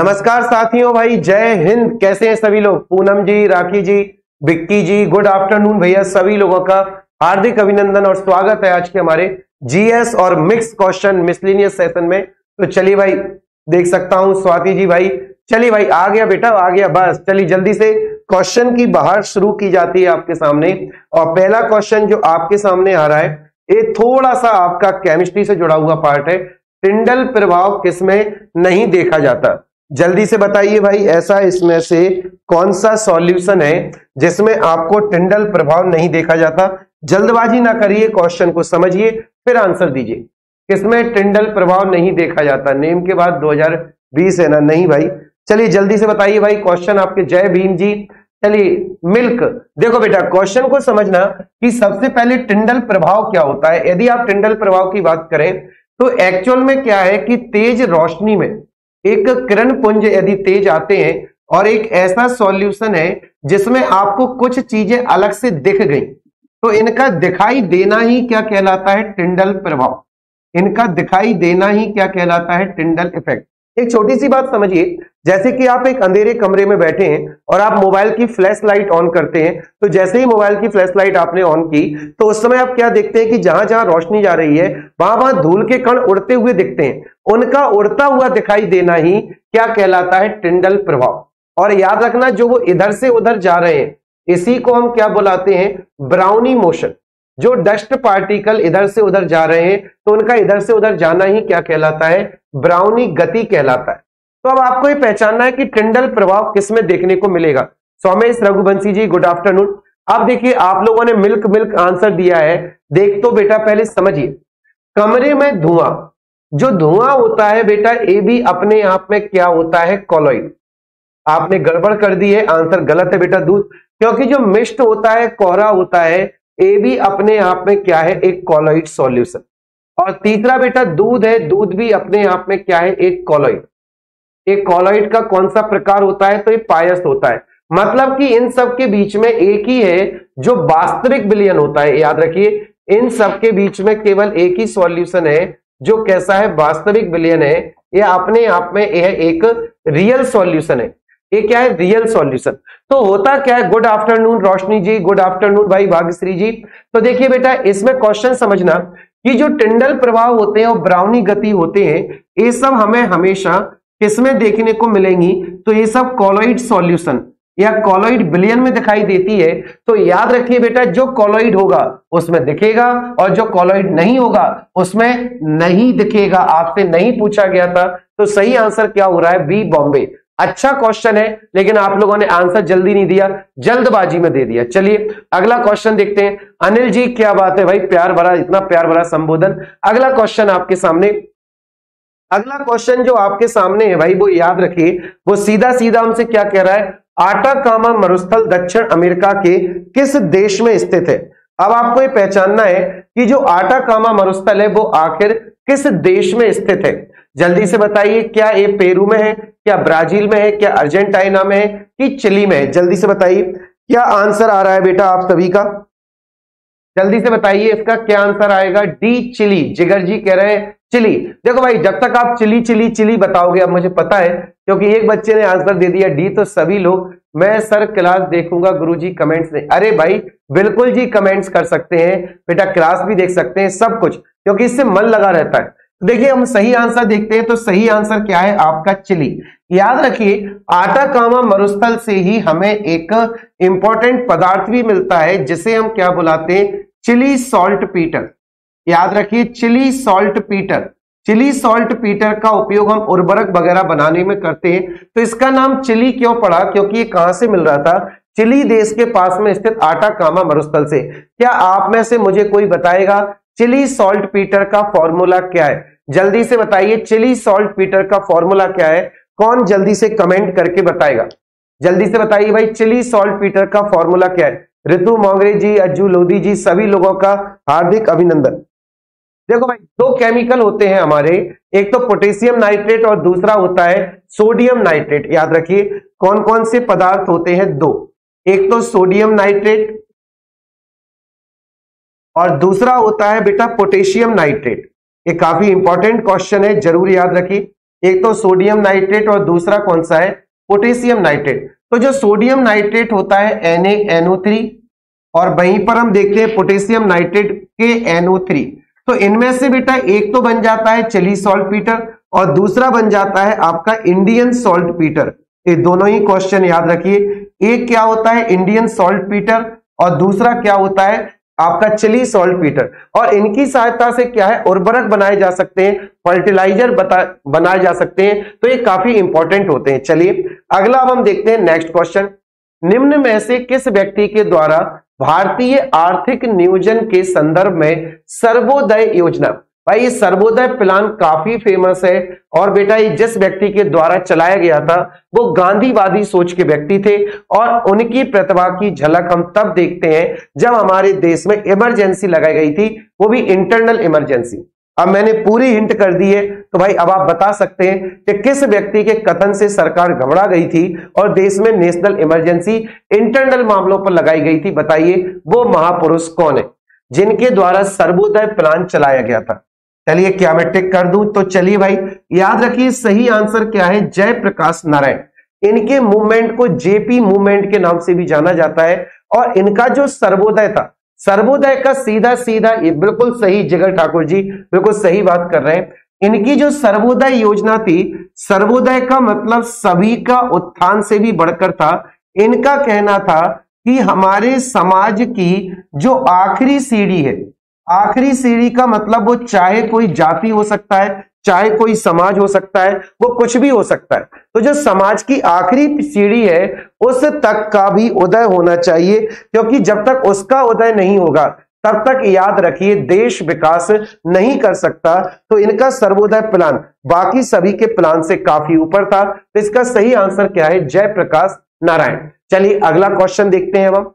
नमस्कार साथियों भाई, जय हिंद। कैसे हैं सभी लोग? पूनम जी, राखी जी विक्की जी, गुड आफ्टरनून भैया, सभी लोगों का हार्दिक अभिनंदन और स्वागत है आज के हमारे जीएस और मिक्स क्वेश्चन मिसलिनियस सेशन में। तो चलिए भाई, देख सकता हूँ स्वाति जी भाई। चलिए भाई, आ गया बेटा, आ गया, बस। चलिए जल्दी से क्वेश्चन की बाहर शुरू की जाती है आपके सामने। और पहला क्वेश्चन जो आपके सामने आ रहा है, ये थोड़ा सा आपका केमिस्ट्री से जुड़ा हुआ पार्ट है। टिंडल प्रभाव किसमें नहीं देखा जाता? जल्दी से बताइए भाई, ऐसा इसमें से कौन सा सॉल्यूशन है जिसमें आपको टिंडल प्रभाव नहीं देखा जाता? जल्दबाजी ना करिए क्वेश्चन को समझिए, फिर आंसर दीजिए। किसमें टिंडल प्रभाव नहीं देखा जाता। नेम के बाद 2020 है ना? नहीं भाई। चलिए, जल्दी से बताइए भाई क्वेश्चन आपके। जय भीम जी। चलिए मिल्क देखो बेटा क्वेश्चन को समझना कि सबसे पहले टिंडल प्रभाव क्या होता है? यदि आप टिंडल प्रभाव की बात करें तो एक्चुअल में क्या है कि तेज रोशनी में एक किरण पुंज यदि तेज आते हैं और एक ऐसा सॉल्यूशन है जिसमें आपको कुछ चीज़ें अलग से दिख गई तो इनका दिखाई देना ही क्या कहलाता है? टिंडल प्रभाव। इनका दिखाई देना ही क्या कहलाता है? टिंडल इफ़ेक्ट एक छोटी सी बात समझिए जैसे कि आप एक अंधेरे कमरे में बैठे हैं और आप मोबाइल की फ्लैश लाइट ऑन करते हैं तो जैसे ही मोबाइल की फ्लैश लाइट आपने ऑन की तो उस समय आप क्या देखते हैं कि जहाँ जहाँ रोशनी जा रही है वहाँ वहाँ धूल के कण उड़ते हुए दिखते हैं। उनका उड़ता हुआ दिखाई देना ही क्या कहलाता है? टिंडल प्रभाव। और याद रखना, जो वो इधर से उधर जा रहे हैं, इसी को हम क्या बुलाते हैं? Brownian motion. जो डस्ट पार्टिकल इधर से उधर जा रहे हैं तो उनका इधर से उधर जाना ही क्या कहलाता है? ब्राउनी गति कहलाता है। तो अब आपको ये पहचानना है कि टिंडल प्रभाव किसमें देखने को मिलेगा। सोमेश रघुवंशी जी गुड आफ्टरनून अब देखिए, आप लोगों ने मिल्क मिल्क आंसर दिया है। देख तो बेटा, पहले समझिए। कमरे में धुआँ। जो धुआँ होता है बेटा ए भी अपने आप में क्या होता है? कॉलोइड आपने गड़बड़ कर दी है। आंसर गलत है बेटा, दूध। क्योंकि जो मिस्ट होता है, कोहरा होता है ए भी अपने आप में क्या है? एक कॉलोइड सॉल्यूशन और तीसरा बेटा, दूध है। दूध भी अपने आप में क्या है? एक कॉलोइड एक कॉलोइड का कौन सा प्रकार होता है तो ये पायस होता है। मतलब कि इन सब के बीच में एक ही है जो वास्तविक विलियन होता है। याद रखिए, इन सब के बीच में केवल एक ही सॉल्यूशन है, जो कैसा है, वास्तविक विलियन है। यह अपने आप में यह एक रियल सॉल्यूशन है। ये क्या है, रियल सॉल्यूशन। तो होता क्या है, good afternoon Roshni ji, good afternoon भाई भाग्यश्री जी। तो देखिए बेटा, इसमें क्वेश्चन समझना कि जो टिंडल प्रभाव होते हैं और ब्राउनी गति होते हैं, ये सब हमें हमेशा किसमें देखने को मिलेंगी? तो ये सब कॉलोइड सॉल्यूशन या कॉलोइड बिलियन में दिखाई देती है। तो याद रखिए बेटा, जो कॉलोइड होगा, उसमें दिखेगा और जो कॉलोइड नहीं होगा, उसमें नहीं दिखेगा। आपसे नहीं पूछा गया था। तो सही आंसर क्या हो रहा है? बी बॉम्बे अच्छा क्वेश्चन है, लेकिन आप लोगों ने आंसर जल्दी नहीं दिया, जल्दबाजी में दे दिया। चलिए, अगला क्वेश्चन देखते हैं। अनिल जी, क्या बात है भाई? प्यार भरा, इतना प्यार भरा संबोधन। अगला क्वेश्चन आपके सामने। अगला क्वेश्चन जो आपके सामने है, भाई, वो याद रखिए। वो सीधा सीधा हमसे क्या कह रहा है? आटा कामा मरुस्थल दक्षिण अमेरिका के किस देश में स्थित है? अब आपको ये पहचानना है कि जो आटा कामा मरुस्थल है, वो आखिर किस देश में स्थित है? जल्दी से बताइए, क्या ये पेरू में है? क्या ब्राज़ील में है? क्या अर्जेंटाइना में है? कि चिली में है? जल्दी से बताइए। क्या आंसर आ रहा है बेटा आप सभी का? जल्दी से बताइए इसका क्या आंसर आएगा? D Chile. जिगर जी कह रहे हैं चिली। देखो भाई, जब तक आप चिली चिली चिली बताओगे, अब मुझे पता है, क्योंकि एक बच्चे ने आंसर दे दिया डी तो सभी लोग, मैं सर क्लास देखूँगा, गुरुजी कमेंट्स नहीं अरे भाई, बिल्कुल जी कमेंट्स कर सकते हैं, बेटा क्लास भी देख सकते हैं, सब कुछ, क्योंकि इससे मन लगा रहता है। देखिए, हम सही आंसर देखते हैं तो सही आंसर क्या है? आपका चिली। याद रखिए, आटा कामा मरुस्थल से ही हमें एक इंपॉर्टेंट पदार्थ भी मिलता है, जिसे हम क्या बुलाते हैं? चिली सॉल्ट पीटर याद रखिए, Chile saltpetre Chile saltpetre का उपयोग हम उर्वरक वगैरह बनाने में करते हैं। तो इसका नाम चिली क्यों पड़ा? क्योंकि ये कहाँ से मिल रहा था? चिली देश के पास में स्थित आटा कामा मरुस्थल से। क्या आप में से मुझे कोई बताएगा, चिली सॉल्ट पीटर का फॉर्मूला क्या है? जल्दी से बताइए, चिली सॉल्ट पीटर का फॉर्मूला क्या है? कौन जल्दी से कमेंट करके बताएगा? जल्दी से बताइए भाई, चिली सॉल्ट पीटर का फॉर्मूला क्या है? ऋतु मोंगरे जी, अज्जू लोधी जी, सभी लोगों का हार्दिक अभिनंदन। देखो भाई, दो केमिकल होते हैं हमारे। एक तो पोटेशियम नाइट्रेट और दूसरा होता है सोडियम नाइट्रेट याद रखिए कौन कौन से पदार्थ होते हैं दो? एक तो सोडियम नाइट्रेट और दूसरा होता है बेटा पोटेशियम नाइट्रेट ये काफ़ी इंपॉर्टेंट क्वेश्चन है, ज़रूर याद रखिए। एक तो सोडियम नाइट्रेट और दूसरा कौन सा है? पोटेशियम नाइट्रेट तो जो सोडियम नाइट्रेट होता है Na और वहीं पर हम देखते हैं पोटेशियम नाइट्रेट के NO3 तो इनमें से बेटा एक तो बन जाता है चिली सॉल्ट पीटर और दूसरा बन जाता है आपका इंडियन सॉल्ट पीटर ये दोनों ही क्वेश्चन याद रखिए। एक क्या होता है इंडियन सॉल्ट पीटर और दूसरा क्या होता है आपका चिली सॉल्ट पीटर और इनकी सहायता से क्या है? उर्वरक बनाए जा सकते हैं फर्टिलाइज़र बनाए जा सकते हैं। तो ये काफ़ी इंपॉर्टेंट होते हैं। चलिए, अगला अब हम देखते हैं नेक्स्ट क्वेश्चन निम्न में से किस व्यक्ति के द्वारा भारतीय आर्थिक नियोजन के संदर्भ में सर्वोदय योजना। भाई, ये सर्वोदय प्लान काफ़ी फ़ेमस है और बेटा, ये जिस व्यक्ति के द्वारा चलाया गया था, वो गांधीवादी सोच के व्यक्ति थे और उनकी प्रतिभा की झलक हम तब देखते हैं जब हमारे देश में इमरजेंसी लगाई गई थी, वो भी इंटरनल इमरजेंसी अब मैंने पूरी हिंट कर दी है तो भाई अब आप बता सकते हैं कि किस व्यक्ति के कथन से सरकार घबरा गई थी और देश में नेशनल इमरजेंसी इंटरनल मामलों पर लगाई गई थी, बताइए वो महापुरुष कौन है, जिनके द्वारा सर्वोदय प्लान चलाया गया था। चलिए क्या मैं टिक कर दूँ? तो चलिए भाई, याद रखिए सही आंसर क्या है? जयप्रकाश नारायण। इनके मूवमेंट को जेपी मूवमेंट के नाम से भी जाना जाता है और इनका जो सर्वोदय था सर्वोदय का सीधा सीधा ये बिल्कुल सही जिगर ठाकुर जी, बिल्कुल सही बात कर रहे हैं। इनकी जो सर्वोदय योजना थी सर्वोदय का मतलब सभी का उत्थान से भी बढ़कर था। इनका कहना था कि हमारे समाज की जो आखिरी सीढ़ी है, आखिरी सीढ़ी का मतलब वो चाहे कोई जाति हो सकता है चाहे कोई समाज हो सकता है, वो कुछ भी हो सकता है। तो जो समाज की आखिरी सीढ़ी है, उस तक का भी उदय होना चाहिए, क्योंकि जब तक उसका उदय नहीं होगा, तब तक याद रखिए, देश विकास नहीं कर सकता। तो इनका सर्वोदय प्लान, बाकी सभी के प्लान से काफ़ी ऊपर था। तो इसका सही आंसर क्या है? जयप्रकाश नारायण। चलिए, अगला क्वेश्चन देखते हैं हम।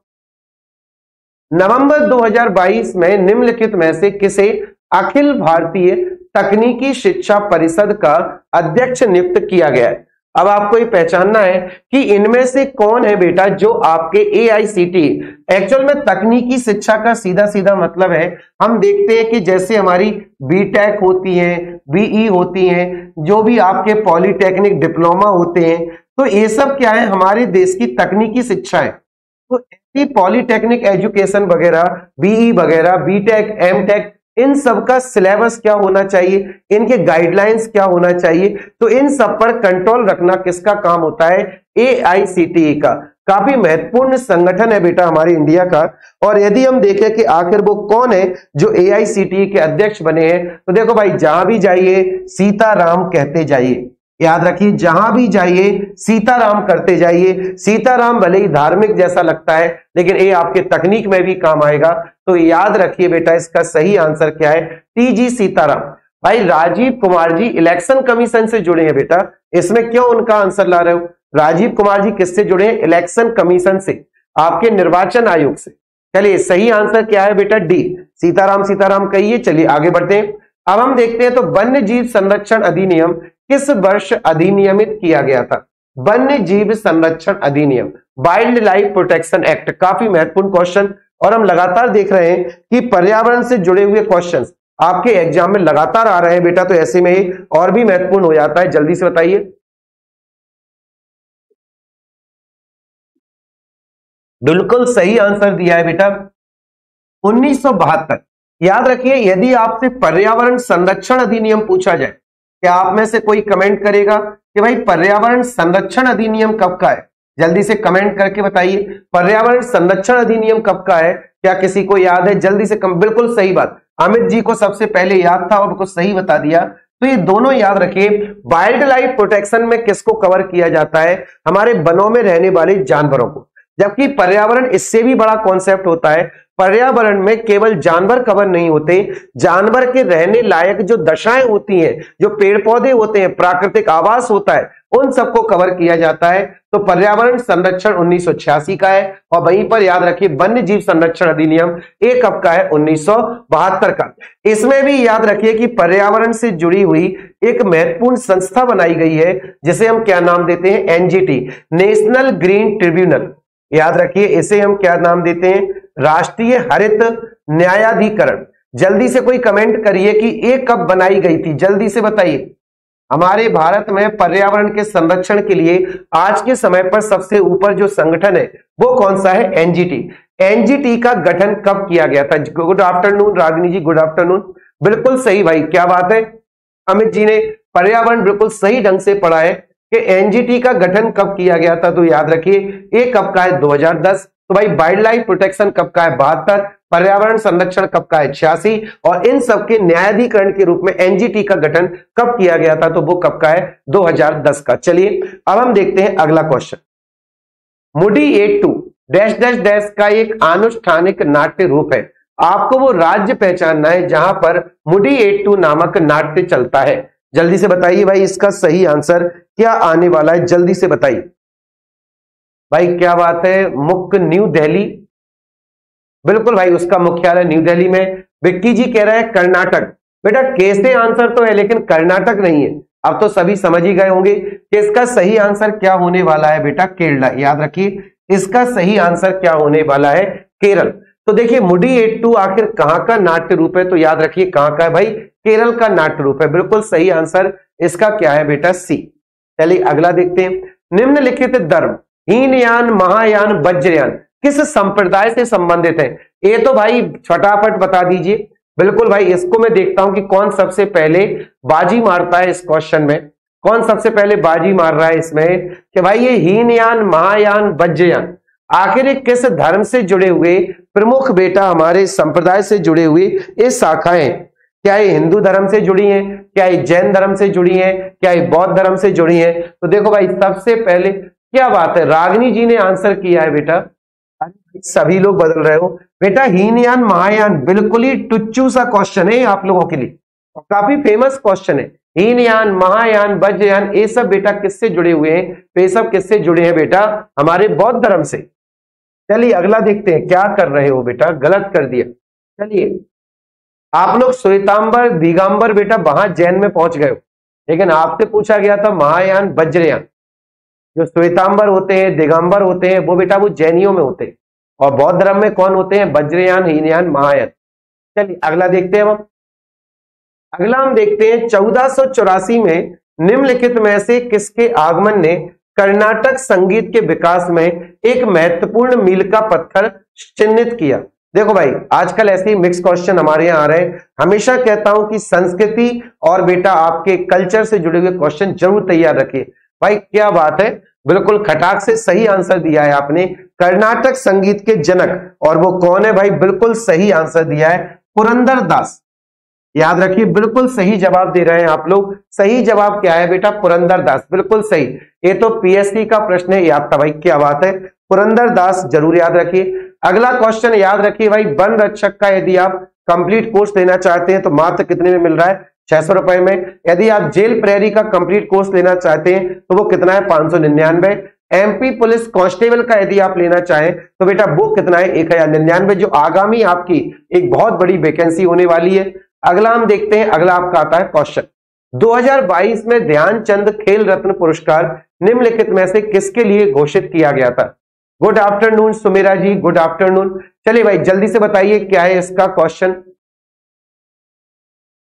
नवंबर 2022 में निम्नलिखित में से किसे अखिल भारतीय तकनीकी शिक्षा परिषद का अध्यक्ष नियुक्त किया गया है। अब आपको ये पहचानना है कि इनमें से कौन है बेटा जो आपके ए आई सी टी एक्चुअल में तकनीकी शिक्षा का सीधा सीधा मतलब है। हम देखते हैं कि जैसे हमारी बीटेक होती है बीई होती है, जो भी आपके पॉलिटेक्निक डिप्लोमा होते हैं तो ये सब क्या है? हमारे देश की तकनीकी शिक्षा है तो ऐसी पॉलिटेक्निक एजुकेशन वगैरह बीई वगैरह बीटेक एमटेक इन सब का सिलेबस क्या होना चाहिए? इनके गाइडलाइंस क्या होना चाहिए? तो इन सब पर कंट्रोल रखना किसका काम होता है? ए का। काफ़ी महत्वपूर्ण संगठन है बेटा हमारे इंडिया का। और यदि हम देखें कि आखिर वो कौन है जो ए के अध्यक्ष बने हैं तो देखो भाई, जहाँ भी जाइए, सीताराम कहते जाइए। याद रखिए, जहाँ भी जाइए, सीताराम करते जाइए। सीताराम भले ही धार्मिक जैसा लगता है, लेकिन ये आपके तकनीक में भी काम आएगा। तो याद रखिए बेटा, इसका सही आंसर क्या है? टीजी सीताराम। भाई, राजीव कुमार जी इलेक्शन कमीशन से जुड़े हैं बेटा। इसमें क्यों उनका आंसर ला रहे हो? राजीव कुमार जी किससे जुड़े हैं? इलेक्शन कमीशन से, आपके निर्वाचन आयोग से। चलिए, सही आंसर क्या है बेटा? डी। सीताराम सीताराम कहिए, चलिए आगे बढ़ते हैं। अब हम देखते हैं तो वन्य जीव संरक्षण अधिनियम किस वर्ष अधिनियमित किया गया था? वन्य जीव संरक्षण अधिनियम वाइल्ड लाइफ प्रोटेक्शन एक्ट काफ़ी महत्वपूर्ण क्वेश्चन और हम लगातार देख रहे हैं कि पर्यावरण से जुड़े हुए क्वेश्चन आपके एग्ज़ाम में लगातार आ रहे हैं बेटा तो ऐसे में ही और भी महत्वपूर्ण हो जाता है। जल्दी से बताइए। बिल्कुल सही आंसर दिया है बेटा। उन्नीस सौ बहत्तर। याद रखिए, यदि आपसे पर्यावरण संरक्षण अधिनियम पूछा जाए क्या आप में से कोई कमेंट करेगा कि भाई पर्यावरण संरक्षण अधिनियम कब का है? जल्दी से कमेंट करके बताइए। पर्यावरण संरक्षण अधिनियम कब का है? क्या किसी को याद है? जल्दी से कम बिल्कुल सही बात। अमित जी को सबसे पहले याद था और को सही बता दिया। तो ये दोनों याद रखिए। वाइल्ड लाइफ प्रोटेक्शन में किसको कवर किया जाता है? हमारे वनों में रहने वाले जानवरों को। जबकि पर्यावरण इससे भी बड़ा कॉन्सेप्ट होता है। पर्यावरण में केवल जानवर कवर नहीं होते, जानवर के रहने लायक जो दशाएँ होती हैं, जो पेड़ पौधे होते हैं, प्राकृतिक आवास होता है, उन सबको कवर किया जाता है। तो पर्यावरण संरक्षण 1986 का है, और वहीं पर याद रखिए वन्य जीव संरक्षण अधिनियम एक कब का है उन्नीस सौ बहत्तर का। इसमें भी याद रखिए कि पर्यावरण से जुड़ी हुई एक महत्वपूर्ण संस्था बनाई गई है, जिसे हम क्या नाम देते हैं? NGT, national green tribunal. याद रखिए, इसे हम क्या नाम देते हैं? राष्ट्रीय हरित न्यायाधिकरण। जल्दी से कोई कमेंट करिए कि ये कब बनाई गई थी। जल्दी से बताइए। हमारे भारत में पर्यावरण के संरक्षण के लिए आज के समय पर सबसे ऊपर जो संगठन है, वो कौन सा है? एनजीटी एनजीटी का गठन कब किया गया था? Good afternoon Ragini ji good afternoon बिल्कुल सही भाई, क्या बात है? अमित जी ने पर्यावरण बिल्कुल सही ढंग से पढ़ा है। कि एनजीटी का गठन कब किया गया था तो याद रखिए, ये कब का है? 2010 तो भाई वाइल्ड लाइफ प्रोटेक्शन कब का है? बहत्तर। पर्यावरण संरक्षण कब का है? छियासी। और इन सबके न्यायाधिकरण के रूप में एनजीटी का गठन कब किया गया था तो वो कब का है? 2010 का। चलिए, अब हम देखते हैं अगला क्वेश्चन मुडी eight two dash dash dash का एक आनुष्ठानिक नाट्य रूप है। आपको वो राज्य पहचानना है जहाँ पर मुडी एट टू नामक नाट्य चलता है। जल्दी से बताइए भाई, इसका सही आंसर क्या आने वाला है? जल्दी से बताइए। भाई, क्या बात है? मुख्य न्यू दिल्ली। बिल्कुल भाई, उसका मुख्यालय न्यू दिल्ली में विक्की जी कह रहे हैं कर्नाटक। बेटा, कैसे आंसर तो है, लेकिन कर्नाटक नहीं है। अब तो सभी समझ ही गए होंगे कि इसका सही आंसर क्या होने वाला है बेटा, केरला। याद रखिए, इसका सही आंसर क्या होने वाला है? केरल। तो देखिए, मुडी एट टू आखिर कहाँ का नाट्य रूप है? तो याद रखिए कहाँ का है भाई? केरल का नाट्य रूप है। बिल्कुल सही आंसर इसका क्या है बेटा? सी। चलिए, अगला देखते हैं। निम्नलिखित धर्म, हीनयान, महायान, वज्रयान, किस संप्रदाय से संबंधित है? ये तो भाई, फटाफट बता दीजिए। बिल्कुल भाई, इसको मैं देखता हूँ कि कौन सबसे पहले बाजी मारता है इस क्वेश्चन में। कौन सबसे पहले बाजी मार रहा है इसमें कि भाई, ये हीनयान, महायान, वज्रयान, आखिर किस धर्म से जुड़े हुए? प्रमुख बेटा हमारे संप्रदाय से जुड़े हुए ये शाखाएँ, क्या ये हिंदू धर्म से जुड़ी हैं, क्या ये जैन धर्म से जुड़ी हैं, क्या ये बौद्ध धर्म से जुड़ी हैं? तो देखो भाई, सबसे पहले क्या बात है? रागनी जी ने आंसर किया है बेटा। सभी लोग बदल रहे हो। बेटा, हीनयान, महायान, बिल्कुल ही टुच्चू सा क्वेश्चन है आप लोगों के लिए। और काफ़ी फ़ेमस क्वेश्चन है। हीनयान, महायान वज्रयान ये सब बेटा किससे जुड़े हुए हैं? तो ये सब किससे जुड़े हैं बेटा? हमारे बौद्ध धर्म से। चलिए, अगला देखते हैं, क्या कर रहे हो बेटा? गलत कर दिया। चलिए, आप लोग श्वेतांबर, दिगंबर बेटा, वहाँ जैन में पहुँच गए हो। लेकिन आपसे पूछा गया था, महायान वज्रयान जो श्वेतांबर होते हैं, दिगंबर होते हैं, वो बेटा वो जैनियों में होते हैं। और बौद्ध धर्म में कौन होते हैं? वज्रयान हीनयान, महायान। चलिए, अगला देखते हैं हम। अगला हम देखते हैं, चौदह में निम्नलिखित में से किसके आगमन ने कर्नाटक संगीत के विकास में एक महत्वपूर्ण मील का पत्थर चिन्हित किया। देखो भाई, आजकल ऐसे ही मिक्स क्वेश्चन हमारे यहाँ आ रहे हैं। हमेशा कहता हूँ कि संस्कृति और बेटा आपके कल्चर से जुड़े हुए क्वेश्चन ज़रूर तैयार रखिए। भाई, क्या बात है? बिल्कुल खटाक से सही आंसर दिया है आपने। कर्नाटक संगीत के जनक, और वो कौन है भाई? बिल्कुल सही आंसर दिया है पुरंदर दास। याद रखिए, बिल्कुल सही जवाब दे रहे हैं आप लोग। सही जवाब क्या है बेटा? पुरंदर दास। बिल्कुल सही। ये तो पीएससी का प्रश्न है, याद था भाई, क्या बात है। पुरंदर दास, ज़रूर याद रखिए। अगला क्वेश्चन याद रखिए भाई, वन रक्षक का यदि आप कंप्लीट कोर्स लेना चाहते हैं तो मात्र कितने में मिल रहा है? छह सौ रुपए में। यदि आप जेल प्रेरी का कंप्लीट कोर्स लेना चाहते हैं तो वो कितना है? पाँच सौ निन्यानवे। एमपी पुलिस कांस्टेबल का यदि आप लेना चाहें तो बेटा वो कितना है? एक हज़ार निन्यानवे, जो आगामी आपकी एक बहुत बड़ी वैकेंसी होने वाली है। अगला हम देखते हैं, अगला आपका आता है क्वेश्चन। 2022 में ध्यानचंद खेल रत्न पुरस्कार निम्नलिखित में से किसके लिए घोषित किया गया था? Good afternoon, Sumera ji, good afternoon. चलिए भाई, जल्दी से बताइए, क्या है इसका क्वेश्चन?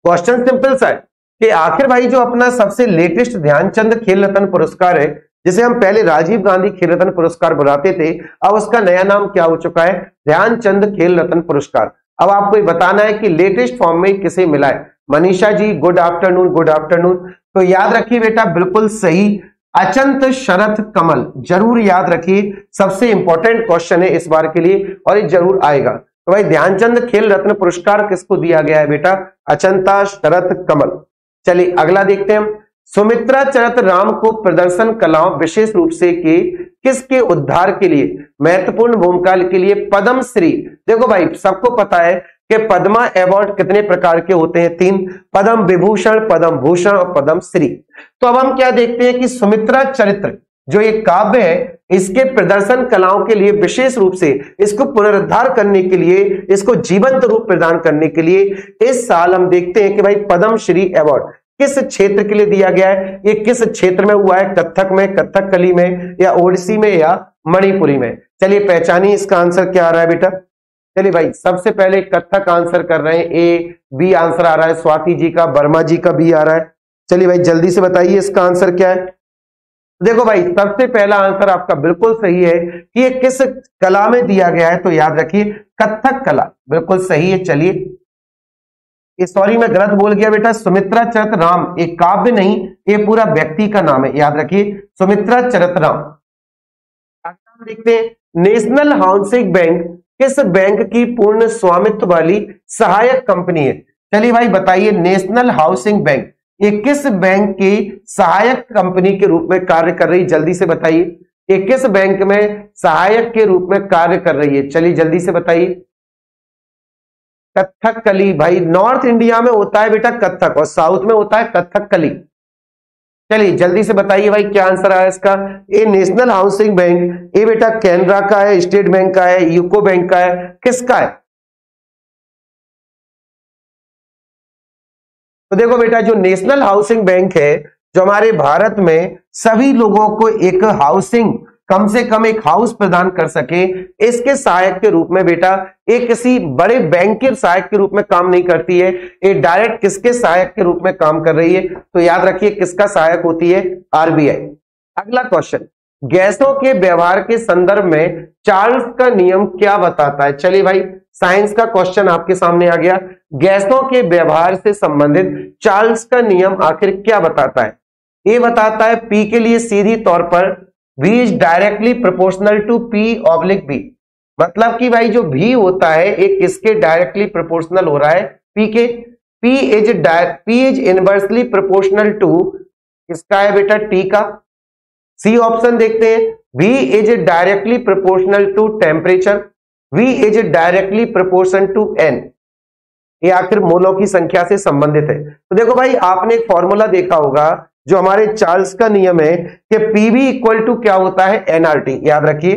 क्वेश्चन सिंपल सा है कि आखिर भाई जो अपना सबसे लेटेस्ट ध्यानचंद खेल रत्न पुरस्कार है, जिसे हम पहले राजीव गांधी खेल रत्न पुरस्कार बुलाते थे, अब उसका नया नाम क्या हो चुका है? ध्यानचंद खेल रत्न पुरस्कार। अब आपको बताना है कि लेटेस्ट फॉर्म में किसे मिला है। Manisha ji good afternoon good afternoon तो याद रखिए बेटा, बिल्कुल सही। अचंत शरथ कमल, ज़रूर याद रखिए। सबसे इंपॉर्टेंट क्वेश्चन है इस बार के लिए और ये ज़रूर आएगा। तो भाई, ध्यानचंद खेल रत्न पुरस्कार किसको दिया गया है बेटा? अचंता शरत कमल। चलिए, अगला देखते हैं सुमित्रा चरत राम को प्रदर्शन कलाओं विशेष रूप से के किसके उद्धार के लिए? महत्वपूर्ण भूमिका के लिए पद्म श्री। देखो भाई, सबको पता है कि पद्मा अवार्ड कितने प्रकार के होते हैं? तीन, पद्म विभूषण, पद्म भूषण और पद्म श्री। तो अब हम क्या देखते हैं कि सुमित्रा चरित्र, जो ये काव्य है, इसके प्रदर्शन कलाओं के लिए विशेष रूप से, इसको पुनरुद्धार करने के लिए, इसको जीवंत रूप प्रदान करने के लिए, इस साल हम देखते हैं कि भाई पद्म श्री अवार्ड किस क्षेत्र के लिए दिया गया है? ये किस क्षेत्र में हुआ है? कथक में कथक कली में, या ओडिसी में, या मणिपुरी में? चलिए पहचानिए इसका आंसर क्या आ रहा है बेटा? चलिए भाई, सबसे पहले कथक आंसर कर रहे हैं। ए, बी आंसर आ रहा है। स्वाति जी का, वर्मा जी का बी आ रहा है। चलिए भाई, जल्दी से बताइए इसका आंसर क्या है? देखो भाई, सबसे पहला आंसर आपका बिल्कुल सही है कि ये किस कला में दिया गया है तो याद रखिए कथक कला। बिल्कुल सही है, चलिए। सॉरी मैं गलत बोल गया बेटा। सुमित्रा चरत राम। एक काव्य नहीं, ये पूरा व्यक्ति का नाम है। याद रखिए, सुमित्रा चरत राम। देखते हैं, नेशनल हाउसिंग बैंक किस बैंक की पूर्ण स्वामित्व वाली सहायक कंपनी है? चलिए भाई, बताइए, नेशनल हाउसिंग बैंक। ये किस बैंक की सहायक कंपनी के रूप में कार्य कर रही जल्दी से बताइए। ये किस बैंक में सहायक के रूप में कार्य कर रही है? चलिए, जल्दी से बताइए। कथक कली। भाई, नॉर्थ इंडिया में होता है बेटा कथक और साउथ में होता है कथक कली। चलिए, जल्दी से बताइए भाई, क्या आंसर आया इसका? ये नेशनल हाउसिंग बैंक ये बेटा कैनरा का है, स्टेट बैंक का है, यूको बैंक का है, किसका है? तो देखो बेटा, जो नेशनल हाउसिंग बैंक है, जो हमारे भारत में सभी लोगों को एक हाउसिंग कम से कम एक हाउस प्रदान कर सके। इसके सहायक के रूप में बेटा, ये किसी बड़े बैंक के सहायक के रूप में काम नहीं करती है। ये डायरेक्ट किसके सहायक के रूप में काम कर रही है? तो याद रखिए किसका सहायक होती है? आरबीआई अगला क्वेश्चन गैसों के व्यवहार के संदर्भ में चार्ल्स का नियम क्या बताता है? चलिए भाई साइंस का क्वेश्चन आपके सामने आ गया। गैसों के व्यवहार से संबंधित चार्ल्स का नियम आखिर क्या बताता है? ये बताता है पी के लिए सीधी तौर पर v is directly proportional to p oblique b. मतलब कि भाई जो v होता है एक किसके डायरेक्टली प्रोपोर्शनल हो रहा है? P के। P is p is inversely proportional to किसका है बेटा? T का। C ऑप्शन देखते हैं। V is directly proportional to temperature v is directly proportion to n. ये आखिर मोलों की संख्या से संबंधित है। तो देखो भाई, आपने एक फॉर्मूला देखा होगा। जो हमारे चार्ल्स का नियम है कि पीवी इक्वल टू क्या होता है? एनआरटी। याद रखिए,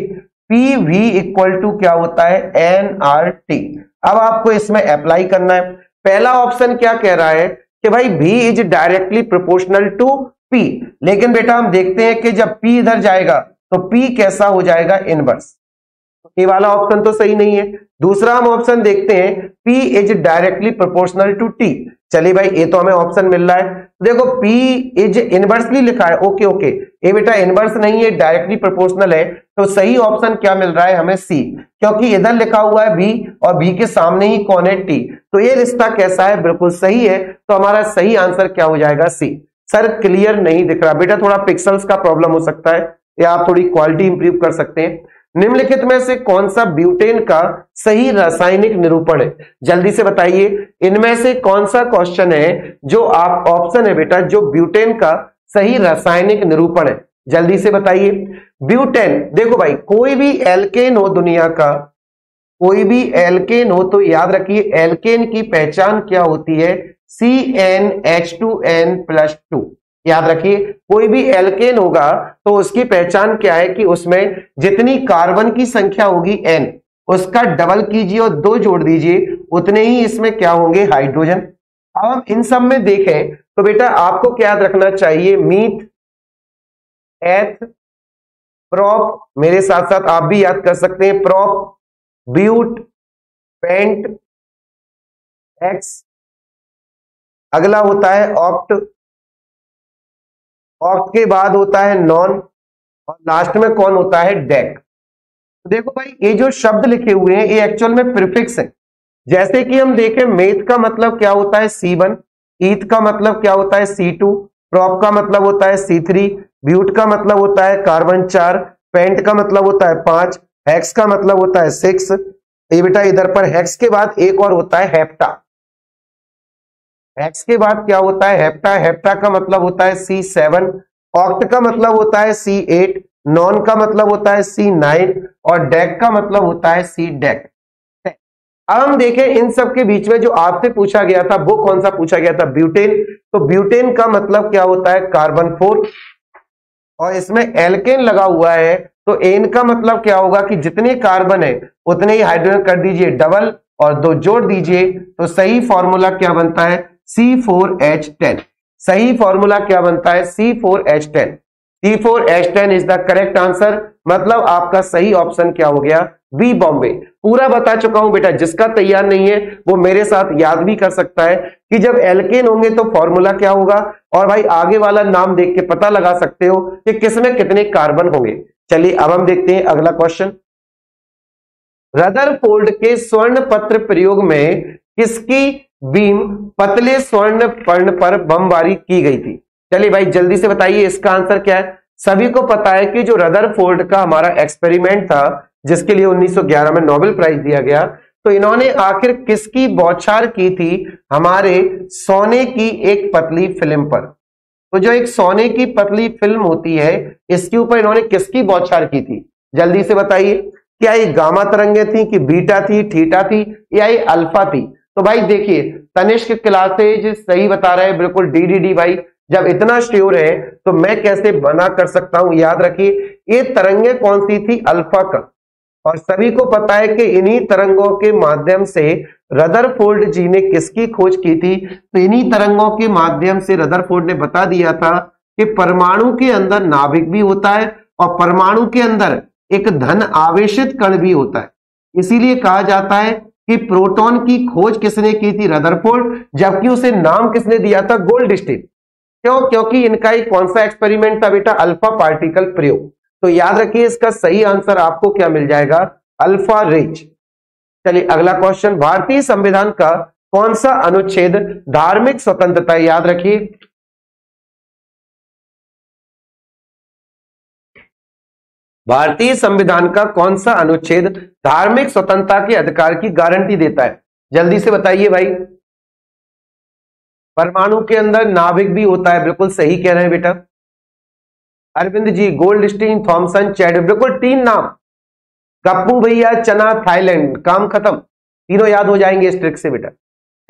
पीवी इक्वल टू क्या होता है? एनआरटी। अब आपको इसमें अप्लाई करना है। पहला ऑप्शन क्या कह रहा है कि भाई V is directly proportional to P लेकिन बेटा हम देखते हैं कि जब पी इधर जाएगा तो पी कैसा हो जाएगा? इनवर्स ये वाला ऑप्शन तो सही नहीं है। दूसरा हम ऑप्शन देखते हैं, P is directly proportional to T चलिए भाई ये तो हमें ऑप्शन मिल रहा है। देखो, P इज़ इनवर्सली लिखा है। ओके ओके ये बेटा इनवर्स नहीं है डायरेक्टली प्रोपोर्शनल है। तो सही ऑप्शन क्या मिल रहा है हमें सी क्योंकि इधर लिखा हुआ है बी और बी के सामने ही कौन है टी तो ये रिश्ता कैसा है? बिल्कुल सही है। तो हमारा सही आंसर क्या हो जाएगा सी सर क्लियर नहीं दिख रहा। बेटा, थोड़ा पिक्सल्स का प्रॉब्लम हो सकता है। या आप थोड़ी क्वालिटी इंप्रूव कर सकते हैं। निम्नलिखित में से कौन सा ब्यूटेन का सही रासायनिक निरूपण है? जल्दी से बताइए। इनमें से कौन सा क्वेश्चन है जो आप ऑप्शन है बेटा, जो ब्यूटेन का सही रासायनिक निरूपण है? जल्दी से बताइए। ब्यूटेन, देखो भाई, कोई भी एल्केन हो दुनिया का, कोई भी एल्केन हो तो याद रखिए, एल्केन की पहचान क्या होती है? C N H two N plus two याद रखिए, कोई भी एल्केन होगा तो उसकी पहचान क्या है कि उसमें जितनी कार्बन की संख्या होगी एन उसका डबल कीजिए और दो जोड़ दीजिए, उतने ही इसमें क्या होंगे? हाइड्रोजन अब हम इन सब में देखें तो बेटा आपको क्या याद रखना चाहिए? मीट एथ प्रॉप मेरे साथ साथ आप भी याद कर सकते हैं प्रॉप ब्यूट पेंट एक्स अगला होता है ऑप्ट ऑप्ट के बाद होता है नॉन और लास्ट में कौन होता है डेक तो देखो भाई, ये जो शब्द लिखे हुए हैं, ये एक्चुअल में प्रिफिक्स है। जैसे कि हम देखें मेथ का मतलब क्या होता है सी वन ईथ का मतलब क्या होता है सी टू प्रॉप का मतलब होता है सी थ्री ब्यूट का मतलब होता है कार्बन चार पेंट का मतलब होता है पाँच हेक्स का मतलब होता है सिक्स ये बेटा इधर पर हेक्स के बाद एक और होता है हेप्टा हेक्स के बाद क्या होता है? हेप्टा हेप्टा का मतलब होता है सी सेवन ऑक्ट का मतलब होता है सी एट नॉन का मतलब होता है सी नाइन और डेक का मतलब होता है सी डेक अब हम देखें इन सब के बीच में जो आपसे पूछा गया था, वो कौन सा पूछा गया था? ब्यूटेन तो ब्यूटेन का मतलब क्या होता है? कार्बन फोर और इसमें एल्केन लगा हुआ है तो एन का मतलब क्या होगा कि जितने कार्बन है, उतने ही हाइड्रोजन कर दीजिए डबल और दो जोड़ दीजिए तो सही फॉर्मूला क्या बनता है? सी फोर एच टेन सही फॉर्मूला क्या बनता है? C four H ten C four H ten is the correct answer मतलब आपका सही ऑप्शन क्या हो गया? बी बॉम्बे पूरा बता चुका हूँ बेटा, जिसका तैयार नहीं है, वो मेरे साथ याद भी कर सकता है कि जब एल्केन होंगे तो फॉर्मूला क्या होगा? और भाई, आगे वाला नाम देख के पता लगा सकते हो कि किसमें कितने कार्बन होंगे। चलिए, अब हम देखते हैं अगला क्वेश्चन रदरफोर्ड के स्वर्ण पत्र प्रयोग में किसकी बीम पतले स्वर्ण पर्ण पर बमबारी की गई थी। चलिए भाई, जल्दी से बताइए इसका आंसर क्या है? सभी को पता है कि जो रदर रदरफोर्ड का हमारा एक्सपेरिमेंट था, जिसके लिए 1911 में नोबेल प्राइज दिया गया तो इन्होंने आखिर किसकी बौछार की थी? हमारे सोने की एक पतली फ़िल्म पर। तो जो एक सोने की पतली फ़िल्म होती है, इसके ऊपर इन्होंने किसकी बौछार की थी? जल्दी से बताइए, क्या ये गामा तरंगे थी कि बीटा थी, थीटा थी, या ये अल्फ़ा थी? तो भाई देखिए, तनिष्क क्लासेज सही बता रहे हैं, बिल्कुल डी भाई। जब इतना श्योर है तो मैं कैसे बना कर सकता हूँ? याद रखिए, ये तरंगे कौन सी थी? अल्फ़ा का। और सभी को पता है कि इन्हीं तरंगों के माध्यम से रदरफोर्ड जी ने किसकी खोज की थी? तो इन्हीं तरंगों के माध्यम से रदरफोर्ड ने बता दिया था कि परमाणु के अंदर नाभिक भी होता है और परमाणु के अंदर एक धन आवेशित कण भी होता है। इसीलिए कहा जाता है कि प्रोटॉन की खोज किसने की थी रदरफोर्ड, जबकि उसे नाम किसने दिया था गोल्ड स्टेट क्यों? क्योंकि इनका एक कौन सा एक्सपेरिमेंट था बेटा? अल्फ़ा पार्टिकल प्रयोग। तो याद रखिए इसका सही आंसर आपको क्या मिल जाएगा? Alpha rich. चलिए, अगला क्वेश्चन भारतीय संविधान का कौन सा अनुच्छेद धार्मिक स्वतंत्रता, याद रखिए। भारतीय संविधान का कौन सा अनुच्छेद धार्मिक स्वतंत्रता के अधिकार की गारंटी देता है? जल्दी से बताइए भाई। परमाणु के अंदर नाभिक भी होता है, बिल्कुल सही कह रहे हैं बेटा। Arvind ji Goldstein Thomson Chad बिल्कुल तीन नाम। कप्पू भैया, चना, थाईलैंड, काम खत्म। तीनों याद हो जाएँगे इस ट्रिक से बेटा।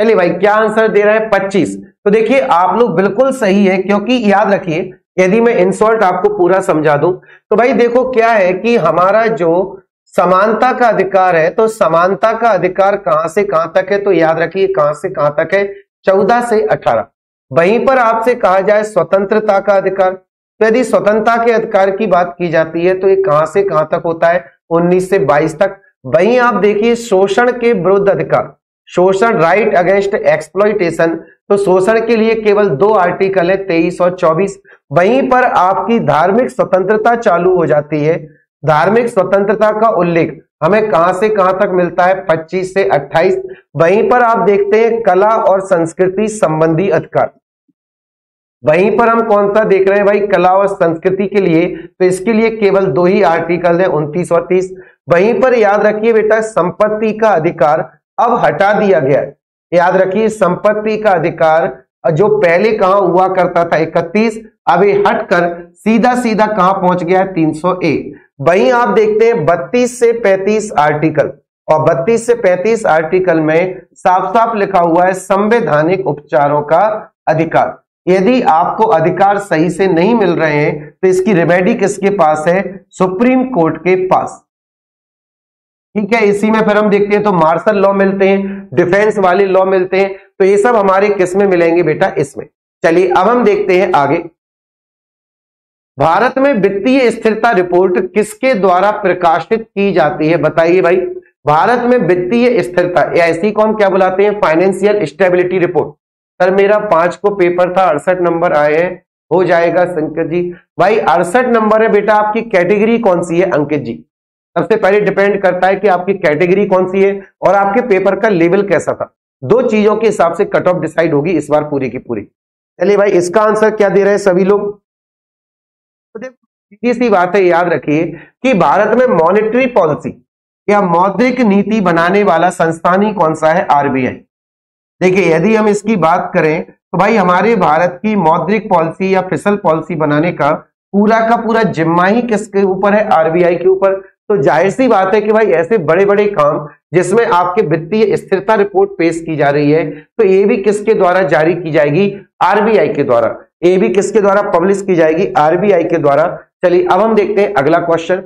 चलिए भाई, क्या आंसर दे रहा है? 25 तो देखिए, आप लोग बिल्कुल सही है, क्योंकि याद रखिए यदि मैं इंसॉल्ट आपको पूरा समझा दूँ तो भाई देखो क्या है कि हमारा जो समानता का अधिकार है तो समानता का अधिकार कहाँ से कहाँ तक है तो याद रखिए कहाँ से कहाँ तक है, चौदह से अठारह। वहीं पर आपसे कहा जाए स्वतंत्रता का अधिकार। तो यदि स्वतंत्रता के अधिकार की बात की जाती है तो ये कहाँ से कहाँ तक होता है 19 से 22 तक। वहीं आप देखिए शोषण के विरुद्ध अधिकार। शोषण राइट अगेंस्ट एक्सप्लॉइटेशन तो शोषण के लिए केवल दो आर्टिकल है, तेईस और चौबीस। वहीं पर आपकी धार्मिक स्वतंत्रता चालू हो जाती है। धार्मिक स्वतंत्रता का उल्लेख हमें कहाँ से कहाँ तक मिलता है? 25 से 28 वहीं पर आप देखते हैं कला और संस्कृति संबंधी अधिकार। वहीं पर हम कौन सा देख रहे हैं भाई? कला और संस्कृति के लिए। तो इसके लिए केवल दो ही आर्टिकल है, उनतीस और तीस। वहीं पर याद रखिए बेटा, संपत्ति का अधिकार अब हटा दिया गया है। याद रखिए, संपत्ति का अधिकार जो पहले कहाँ हुआ करता था, इकतीस, अब ये हटकर सीधा सीधा कहाँ पहुँच गया है, तीन सौ एक। वहीं आप देखते हैं, बत्तीस से पैंतीस आर्टिकल, और 32 से 35 आर्टिकल में साफ़ साफ़ लिखा हुआ है, संवैधानिक उपचारों का अधिकार। यदि आपको अधिकार सही से नहीं मिल रहे हैं तो इसकी रेमेडी किसके पास है? सुप्रीम कोर्ट के पास। ठीक है, इसी में फिर हम देखते हैं तो मार्शल लॉ मिलते हैं डिफेंस वाले लॉ मिलते हैं तो ये सब हमारे किसमें मिलेंगे बेटा? इसमें। चलिए, अब हम देखते हैं आगे। भारत में वित्तीय स्थिरता रिपोर्ट किसके द्वारा प्रकाशित की जाती है? बताइए भाई। भारत में वित्तीय स्थिरता ऐसी को हम क्या बुलाते हैं? फाइनेंशियल स्टेबिलिटी रिपोर्ट सर, मेरा पाँच को पेपर था, अड़सठ नंबर आए हैं। हो जाएगा, शंकर जी। भाई, अड़सठ नंबर है बेटा, आपकी कैटेगरी कौन सी है? अंकित जी। सबसे पहले डिपेंड करता है कि आपकी कैटेगरी कौन सी है और आपके पेपर का लेवल कैसा था। दो चीज़ों के हिसाब से कट ऑफ़ डिसाइड होगी इस बार पूरी की पूरी। चलिए भाई, इसका आंसर क्या दे रहे हैं सभी लोग? तो सी बात है, याद रखिए कि भारत में मॉनेटरी पॉलिसी या मौद्रिक नीति बनाने वाला संस्थान ही कौन सा है? आरबीआई देखिए, यदि हम इसकी बात करें तो भाई, हमारे भारत की मौद्रिक पॉलिसी या फिसल पॉलिसी बनाने का पूरा का पूरा जिम्मा ही किसके ऊपर है? आरबीआई के ऊपर। तो ज़ाहिर सी बात है कि भाई ऐसे बड़े बड़े काम जिसमें आपके वित्तीय स्थिरता रिपोर्ट पेश की जा रही है तो ये भी किसके द्वारा जारी की जाएगी? आरबीआई के द्वारा। ये भी किसके द्वारा पब्लिश की जाएगी? आरबीआई के द्वारा। चलिए अब हम देखते हैं अगला क्वेश्चन।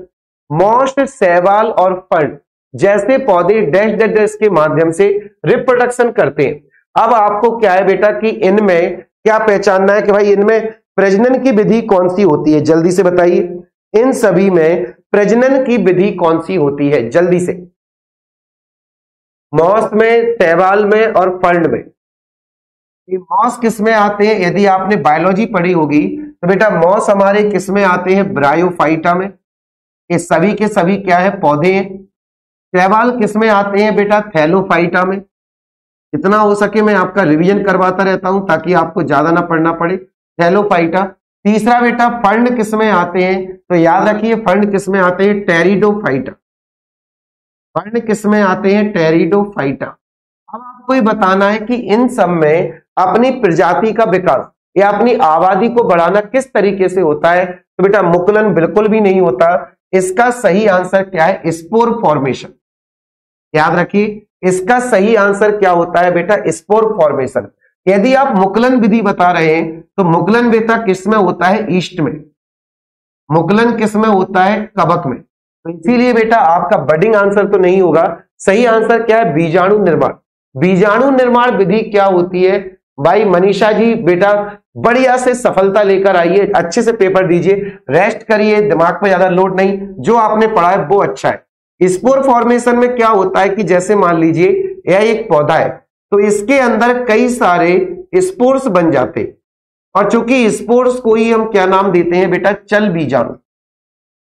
मोस्ट सहवाल और फंड जैसे पौधे डैश डैश के माध्यम से रिप्रोडक्शन करते हैं। अब आपको क्या है बेटा कि इनमें क्या पहचानना है कि भाई इनमें प्रजनन की विधि कौन सी होती है? जल्दी से बताइए। इन सभी में प्रजनन की विधि कौन सी होती है? जल्दी से। मॉस में सहवाल में और फंड में। ये मॉस किसमें आते हैं? यदि आपने बायोलॉजी पढ़ी होगी तो बेटा मॉस हमारे किसमें आते हैं? ब्रायोफाइटा में। ये सभी के सभी क्या है? पौधे हैं। शैवाल किसमें आते हैं बेटा? थैलोफाइटा में। इतना हो सके मैं आपका रिवीजन करवाता रहता हूँ ताकि आपको ज़्यादा ना पढ़ना पड़े। थैलोफाइटा। तीसरा बेटा, फंड किसमें आते हैं? तो याद रखिए, फंड किसमें आते हैं? टेरिडोफाइटा फंड किसमें आते हैं? टेरिडोफाइटा अब आपको ये बताना है कि इन सब में अपनी प्रजाति का विकास या अपनी आबादी को बढ़ाना किस तरीके से होता है? तो बेटा, मुकुलन बिल्कुल भी नहीं होता। इसका सही आंसर क्या है? Spore formation. याद रखिए, इसका सही आंसर क्या होता है बेटा? Spore formation. यदि आप मुकलन विधि बता रहे हैं तो मुकलन बेटा किसमें होता है? ईस्ट में। मुकलन किसमें होता है? कबक में। तो इसीलिए बेटा आपका बडिंग आंसर तो नहीं होगा। सही आंसर क्या है? बीजाणु निर्माण। बीजाणु निर्माण विधि क्या होती है? भाई मनीषा जी, बेटा बढ़िया से सफलता लेकर आइए, अच्छे से पेपर दीजिए रेस्ट करिए, दिमाग पर ज़्यादा लोड नहीं। जो आपने पढ़ा है, वो अच्छा है। स्पोर फॉर्मेशन में क्या होता है कि जैसे मान लीजिए, यह एक पौधा है। तो इसके अंदर कई सारे स्पोर्स बन जाते। और चूँकि स्पोर्स को ही हम क्या नाम देते हैं बेटा? चल बीजाणु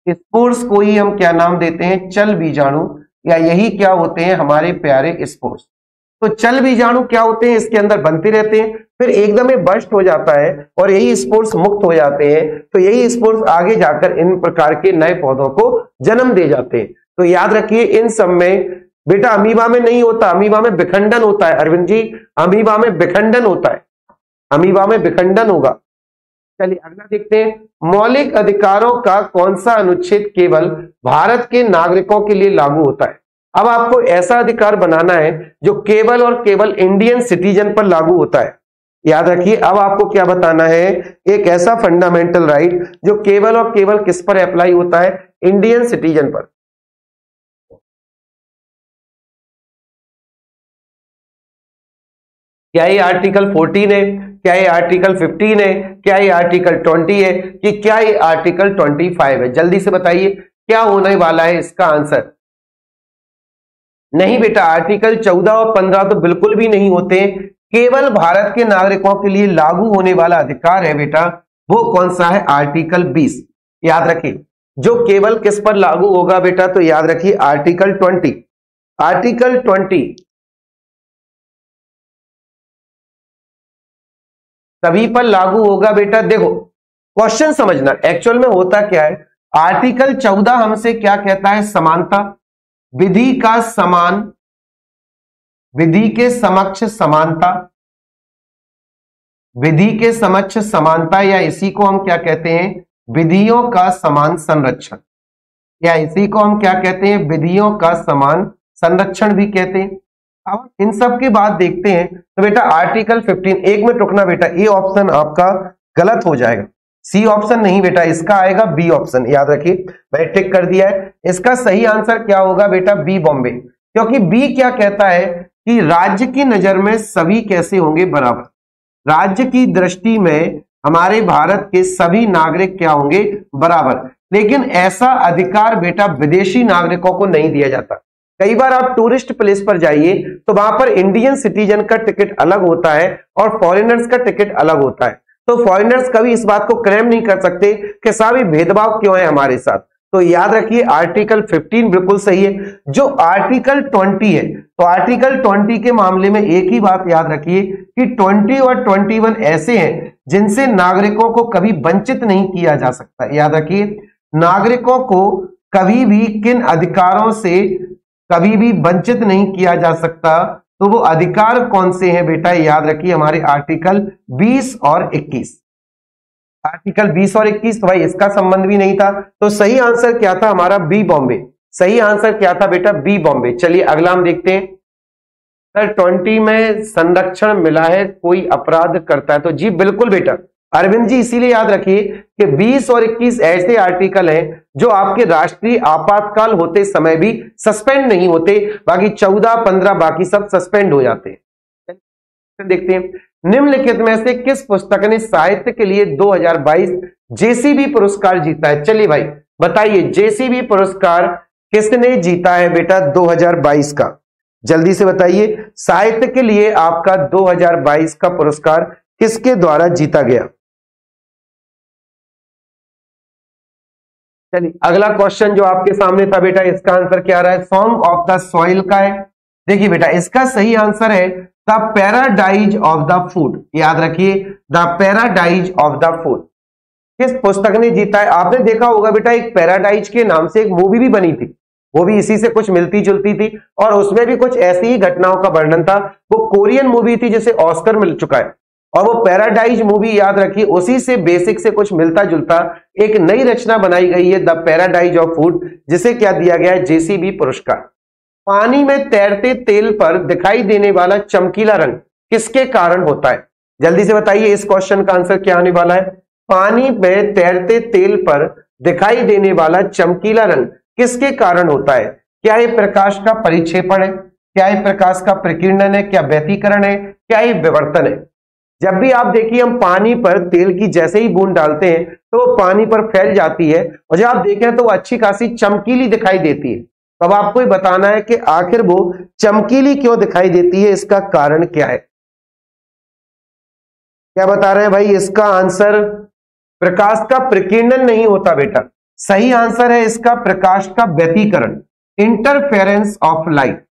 स्पोर्स को ही हम क्या नाम देते हैं? चल बीजाणु या यही क्या होते हैं हमारे प्यारे स्पोर्स तो चल बीजाणु क्या होते हैं? इसके अंदर बनते रहते हैं। फिर एकदम बस्ट हो जाता है और यही स्पोर्ट्स मुक्त हो जाते हैं। तो यही स्पोर्ट्स आगे जाकर इन प्रकार के नए पौधों को जन्म दे जाते हैं। तो याद रखिए, इन सब में बेटा अमीबा में नहीं होता, अमीबा में विखंडन होता है, अरविंद जी, अमीबा में विखंडन होता है, अमीबा में विखंडन होगा। चलिए अगला देखते हैं, मौलिक अधिकारों का कौन सा अनुच्छेद केवल भारत के नागरिकों के लिए लागू होता है? अब आपको ऐसा अधिकार बनाना है, जो केवल और केवल इंडियन सिटीजन पर लागू होता है। याद रखिए, अब आपको क्या बताना है, एक ऐसा फंडामेंटल राइट जो केवल और केवल किस पर अप्लाई होता है? इंडियन सिटीजन पर। क्या ये आर्टिकल 14 है? क्या ये आर्टिकल 15 है? क्या ये आर्टिकल 20 है? कि क्या ये आर्टिकल 25 है? जल्दी से बताइए, क्या होने वाला है इसका आंसर नहीं बेटा आर्टिकल 14 और 15 तो बिल्कुल भी नहीं होते। केवल भारत के नागरिकों के लिए लागू होने वाला अधिकार है बेटा, वो कौन सा है? आर्टिकल 20 याद रखिए, जो केवल किस पर लागू होगा बेटा तो याद रखिए आर्टिकल 20 आर्टिकल 20 सभी पर लागू होगा बेटा। देखो क्वेश्चन समझना। एक्चुअल में होता क्या है? आर्टिकल चौदह हमसे क्या कहता है? समानता। विधि का समान, विधि के समक्ष समानता, विधि के समक्ष समानता, या इसी को हम क्या कहते हैं? विधियों का समान संरक्षण। या इसी को हम क्या कहते हैं? विधियों का समान संरक्षण भी कहते हैं। अब इन सब के बाद देखते हैं तो बेटा आर्टिकल 15 एक में रुकना बेटा ए ऑप्शन आपका गलत हो जाएगा। सी ऑप्शन नहीं बेटा, इसका आएगा बी ऑप्शन याद रखिए मैं टिक कर दिया है। इसका सही आंसर क्या होगा बेटा? बी बॉम्बे क्योंकि बी क्या कहता है कि राज्य की नज़र में सभी कैसे होंगे बराबर? राज्य की दृष्टि में हमारे भारत के सभी नागरिक क्या होंगे? बराबर। लेकिन ऐसा अधिकार बेटा विदेशी नागरिकों को नहीं दिया जाता। कई बार आप टूरिस्ट प्लेस पर जाइए तो वहाँ पर इंडियन सिटीजन का टिकट अलग होता है और फॉरेनर्स का टिकट अलग होता है। तो फॉरेनर्स कभी इस बात को क्लेम नहीं कर सकते कि साहब ये भेदभाव क्यों है हमारे साथ। तो याद रखिए आर्टिकल 15 बिल्कुल सही है। जो आर्टिकल 20 है तो आर्टिकल 20 के मामले में एक ही बात याद रखिए कि 20 और 21 ऐसे हैं जिनसे नागरिकों को कभी वंचित नहीं किया जा सकता। याद रखिए, नागरिकों को कभी भी किन अधिकारों से कभी भी वंचित नहीं किया जा सकता। तो वो अधिकार कौन से हैं बेटा? याद रखिए हमारे आर्टिकल 20 और 21 आर्टिकल 20 और 21 तो भाई इसका संबंध भी नहीं था। तो सही आंसर क्या था हमारा? बी बॉम्बे। सही आंसर क्या था बेटा? बी बॉम्बे। चलिए अगला हम देखते हैं। सर, ट्वेंटी में संरक्षण मिला है, कोई अपराध करता है तो। जी, बिल्कुल बेटा। अरविंद जी, इसीलिए याद रखिए कि 20 और 21 ऐसे आर्टिकल हैं जो आपके राष्ट्रीय आपातकाल होते समय भी सस्पेंड नहीं होते, बाकी 14 15 बाकी सब सस्पेंड हो जाते हैं। देखते हैं, निम्नलिखित में से किस पुस्तक ने साहित्य के लिए 2022 जेसीबी पुरस्कार जीता है? चलिए भाई, बताइए, जेसीबी पुरस्कार किसने जीता है बेटा 2022 का? जल्दी से बताइए, साहित्य के लिए आपका 2022 का पुरस्कार किसके द्वारा जीता गया? चलिए, अगला क्वेश्चन जो आपके सामने था बेटा, इसका आंसर क्या रहा है? सॉन्ग ऑफ़ द सॉइल का है। देखिए बेटा, इसका सही आंसर है the paradise of the food याद रखिए the paradise of the food किस पुस्तक ने जीता है? आपने देखा होगा बेटा, एक पैराडाइज के नाम से एक मूवी भी बनी थी। वो भी इसी से कुछ मिलती जुलती थी और उसमें भी कुछ ऐसी ही घटनाओं का वर्णन था। वो कोरियन मूवी थी जिसे ऑस्कर मिल चुका है। और वो पैराडाइज मूवी याद रखिए, उसी से बेसिक से कुछ मिलता जुलता एक नई रचना बनाई गई है, द पैराडाइज ऑफ़ फ़ूड जिसे क्या दिया गया है, जेसीबी पुरस्कार। पानी में तैरते तेल पर दिखाई देने वाला चमकीला रंग किसके कारण होता है? जल्दी से बताइए, इस क्वेश्चन का आंसर क्या आने वाला है? पानी में तैरते तेल पर दिखाई देने वाला चमकीला रंग किसके कारण होता है? क्या ये प्रकाश का परिक्षेपण है? क्या ये प्रकाश का प्रकीर्णन है? क्या व्यतीकरण है? क्या ये विवर्तन है? जब भी आप देखिए हम पानी पर तेल की जैसे ही बूंद डालते हैं तो वो पानी पर फैल जाती है और जब आप देखें तो वो अच्छी खासी चमकीली दिखाई देती है। तो अब आपको बताना है कि आखिर वो चमकीली क्यों दिखाई देती है, इसका कारण क्या है? क्या बता रहे हैं भाई, इसका आंसर प्रकाश का प्रकीर्णन नहीं होता बेटा। सही आंसर है इसका प्रकाश का व्यतीकरण इंटरफेरेंस ऑफ़ लाइट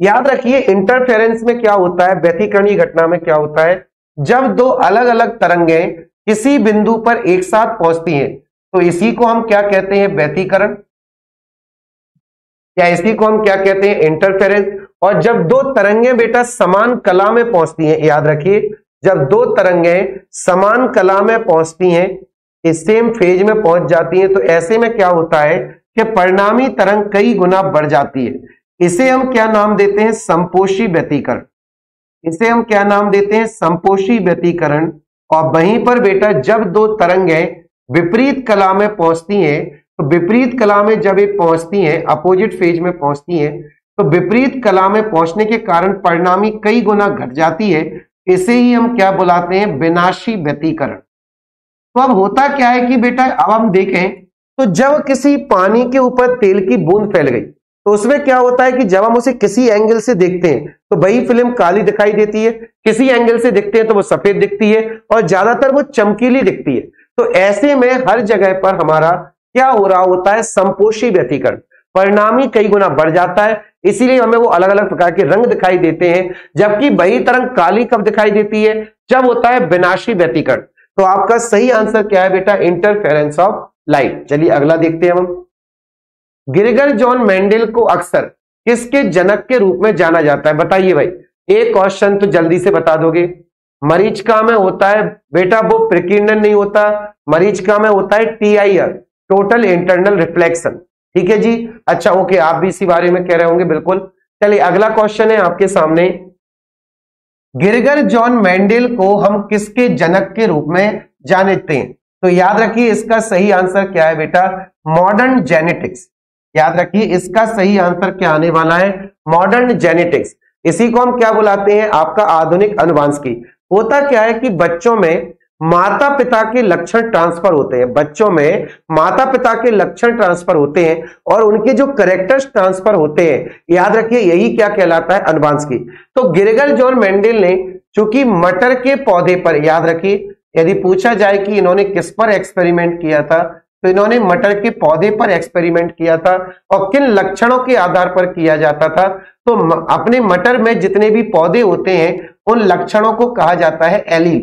याद रखिए इंटरफेरेंस में क्या होता है, व्यतीकरणीय घटना में क्या होता है? जब दो अलग अलग तरंगे किसी बिंदु पर एक साथ पहुँचती हैं तो इसी को हम क्या कहते हैं व्यतीकरण? या इसी को हम क्या कहते हैं इंटरफेरेंस और जब दो तरंगे बेटा समान कला में पहुँचती हैं, याद रखिए, जब दो तरंगे समान कला में पहुँचती हैं, इस सेम फ़ेज़ में पहुँच जाती हैं तो ऐसे में क्या होता है कि परिणामी तरंग कई गुना बढ़ जाती है। इसे हम क्या नाम देते हैं? संपोषी व्यतीकरण। इसे हम क्या नाम देते हैं? संपोषी व्यतीकरण। और वहीं पर बेटा, जब दो तरंगें विपरीत कला में पहुँचती हैं तो विपरीत कला में जब ये पहुँचती हैं अपोजिट फ़ेज़ में पहुँचती हैं तो विपरीत कला में पहुँचने के कारण परिणामी कई गुना घट जाती है। इसे ही हम क्या बुलाते हैं? विनाशी व्यतीकरण। तो अब होता क्या है कि बेटा, अब हम देखें तो जब किसी पानी के ऊपर तेल की बूंद फैल गई तो उसमें क्या होता है कि जब हम उसे किसी एंगल से देखते हैं तो वही फ़िल्म काली दिखाई देती है। किसी एंगल से देखते हैं तो वो सफ़ेद दिखती है और ज़्यादातर वो चमकीली दिखती है। तो ऐसे में हर जगह पर हमारा क्या हो रहा होता है? संपोषी व्यतीकरण। परिणामी कई गुना बढ़ जाता है, इसीलिए हमें वो अलग अलग प्रकार के रंग दिखाई देते हैं, जबकि वही तरंग काली कब दिखाई देती है? जब होता है विनाशी व्यतीकरण। तो आपका सही आंसर क्या है बेटा? इंटरफेरेंस ऑफ़ लाइट चलिए अगला देखते हैं हम। गिरगर जॉन मेंडल को अक्सर किसके जनक के रूप में जाना जाता है? बताइए भाई। एक क्वेश्चन तो जल्दी से बता दोगे। मरीचिका में होता है, बेटा वो प्रकीर्णन नहीं होता। मरीचिका में होता है टीआईआर टोटल इंटरनल रिफ्लेक्शन ठीक है जी? अच्छा ओके, आप भी इसी बारे में कह रहे होंगे, बिल्कुल। चलिए, अगला क्वेश्चन है आपके सामने। गिरगर जॉन मैंडल को हम किसके जनक के रूप में जानते हैं? तो याद रखिए, इसका सही आंसर क्या है बेटा? Modern genetics. याद रखिए, इसका सही आंसर क्या आने वाला है? मॉडर्न जेनेटिक्स इसी को हम क्या बुलाते हैं? आपका आधुनिक अनुवांशिकी होता क्या है कि बच्चों में माता पिता के लक्षण ट्रांसफ़र होते हैं। बच्चों में माता पिता के लक्षण ट्रांसफ़र होते हैं और उनके जो करेक्टर्स ट्रांसफ़र होते हैं। याद रखिए, यही क्या कहलाता है? अनुवांशिकी तो गिरगल जॉन मेंडल ने चूँकि मटर के पौधे पर, याद रखिए, यदि पूछा जाए कि इन्होंने किस पर एक्सपेरिमेंट किया था तो इन्होंने मटर के पौधे पर एक्सपेरिमेंट किया था और किन लक्षणों के आधार पर किया जाता था। तो अपने मटर में जितने भी पौधे होते हैं, उन लक्षणों को कहा जाता है एलील।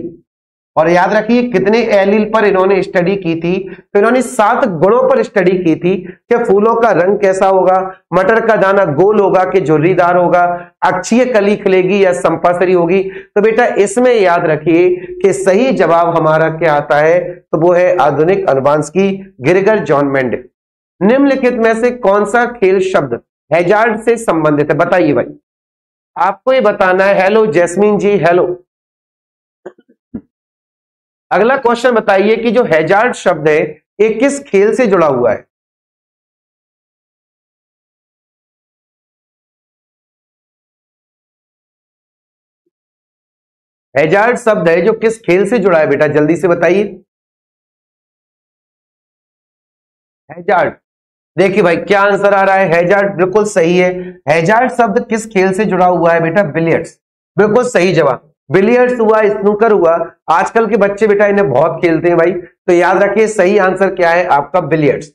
और याद रखिए कितने एलिल पर इन्होंने स्टडी की थी। तो इन्होंने सात गुणों पर स्टडी की थी कि फूलों का रंग कैसा होगा, मटर का दाना गोल होगा कि झुर्रीदार होगा, अक्षीय कली खिलेगी या संपासरी होगी। तो बेटा इसमें याद रखिए कि सही जवाब हमारा क्या आता है? तो वो है आधुनिक अनुवांश की गिरगर जॉन मेंड निम्नलिखित में से कौन सा खेल शब्द हैजार्ड से संबंधित है? बताइए भाई। आपको ये बताना है हेलो जैस्मीन जी हेलो अगला क्वेश्चन बताइए कि जो हैजार्ड शब्द है, ये किस खेल से जुड़ा हुआ है? हैजार्ड शब्द है जो किस खेल से जुड़ा है बेटा? जल्दी से बताइए। हैजार्ड। देखिए भाई, क्या आंसर आ रहा है? हैजार्ड बिल्कुल सही है। हैजार्ड शब्द किस खेल से जुड़ा हुआ है बेटा? बिलियर्ड्स। बिल्कुल सही जवाब। बिलियर्ड्स हुआ स्नूकर हुआ, आजकल के बच्चे बेटा इन्हें बहुत खेलते हैं भाई। तो याद रखिए, सही आंसर क्या है आपका? बिलियर्ड्स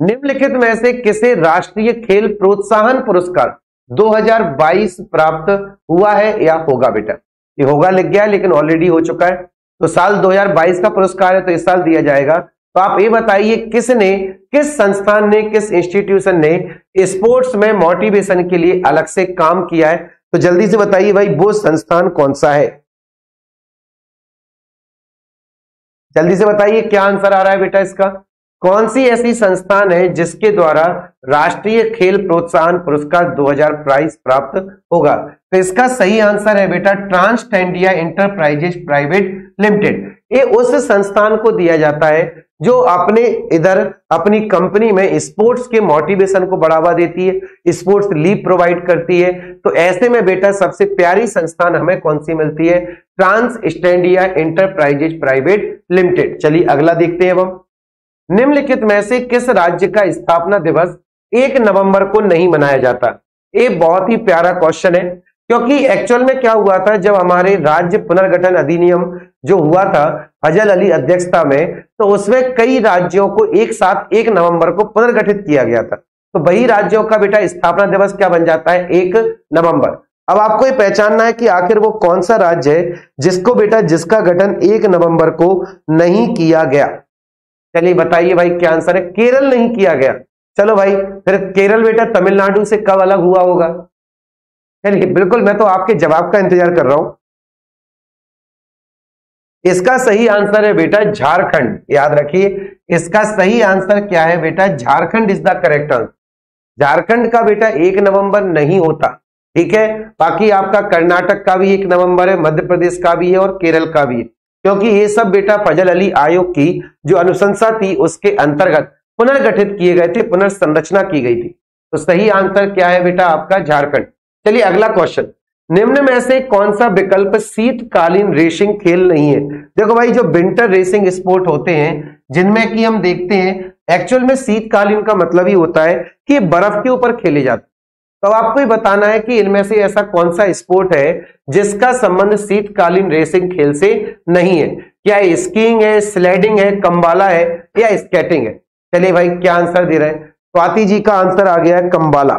निम्नलिखित में से किसे राष्ट्रीय खेल प्रोत्साहन पुरस्कार 2022 प्राप्त हुआ है या होगा बेटा? ये होगा, लिख गया, लेकिन ऑलरेडी हो चुका है। तो साल 2022 का पुरस्कार है तो इस साल दिया जाएगा। तो आप ये बताइए, किसने, किस संस्थान ने, किस इंस्टीट्यूशन ने स्पोर्ट्स में मोटिवेशन के लिए अलग से काम किया है? तो जल्दी से बताइए भाई, वो संस्थान कौन सा है? जल्दी से बताइए, क्या आंसर आ रहा है बेटा इसका? कौन सी ऐसी संस्थान है जिसके द्वारा राष्ट्रीय खेल प्रोत्साहन पुरस्कार 2022 प्राप्त होगा? तो इसका सही आंसर है बेटा, ट्रांसटेंडिया इंटरप्राइजेस प्राइवेट लिमिटेड। ये उस संस्थान को दिया जाता है जो अपने इधर अपनी कंपनी में स्पोर्ट्स के मोटिवेशन को बढ़ावा देती है, स्पोर्ट्स लीव प्रोवाइड करती है। तो ऐसे में बेटा सबसे प्यारी संस्थान हमें कौन सी मिलती है? Transstadia enterprises private limited. चलिए अगला देखते हैं हम। निम्नलिखित में से किस राज्य का स्थापना दिवस एक नवंबर को नहीं मनाया जाता? ये बहुत ही प्यारा क्वेश्चन है, क्योंकि एक्चुअल में क्या हुआ था, जब हमारे राज्य पुनर्गठन अधिनियम जो हुआ था फजल अली अध्यक्षता में तो उसमें कई राज्यों को एक साथ एक नवंबर को पुनर्गठित किया गया था। तो वही राज्यों का बेटा स्थापना दिवस क्या बन जाता है? एक नवंबर। अब आपको ये पहचानना है कि आखिर वो कौन सा राज्य है, जिसको बेटा, जिसका गठन एक नवंबर को नहीं किया गया। चलिए बताइए भाई, क्या आंसर है? केरल नहीं किया गया। चलो भाई, फिर केरल बेटा तमिलनाडु से कब अलग हुआ होगा? चलिए, बिल्कुल, मैं तो आपके जवाब का इंतज़ार कर रहा हूँ। इसका सही आंसर है बेटा झारखंड। याद रखिए, इसका सही आंसर क्या है बेटा? Jharkhand is the correct answer Jharkhand का बेटा एक नवंबर नहीं होता, ठीक है? बाकी आपका कर्नाटक का भी एक नवंबर है, मध्य प्रदेश का भी है और केरल का भी है। क्योंकि ये सब बेटा फजल अली आयोग की जो अनुशंसा थी, उसके अंतर्गत पुनर्गठित किए गए थे, पुनर्संरचना की गई थी। तो सही आंसर क्या है बेटा आपका? झारखंड। चलिए अगला क्वेश्चन निम्न में से कौन सा विकल्प शीतकालीन रेसिंग खेल नहीं है? देखो भाई, जो विंटर रेसिंग स्पोर्ट होते हैं, जिनमें कि हम देखते हैं एक्चुअल में शीतकालीन का मतलब ही होता है कि बर्फ़ के ऊपर खेले जाते तो आपको ही बताना है कि इनमें से ऐसा कौन सा स्पोर्ट है, जिसका संबंध शीतकालीन रेसिंग खेल से नहीं है? क्या स्कीइंग है, स्लाइडिंग है, कंबाला है या स्केटिंग है? चलिए भाई, क्या आंसर दे रहे हैं? स्वाति जी का आंसर आ गया है कंबाला।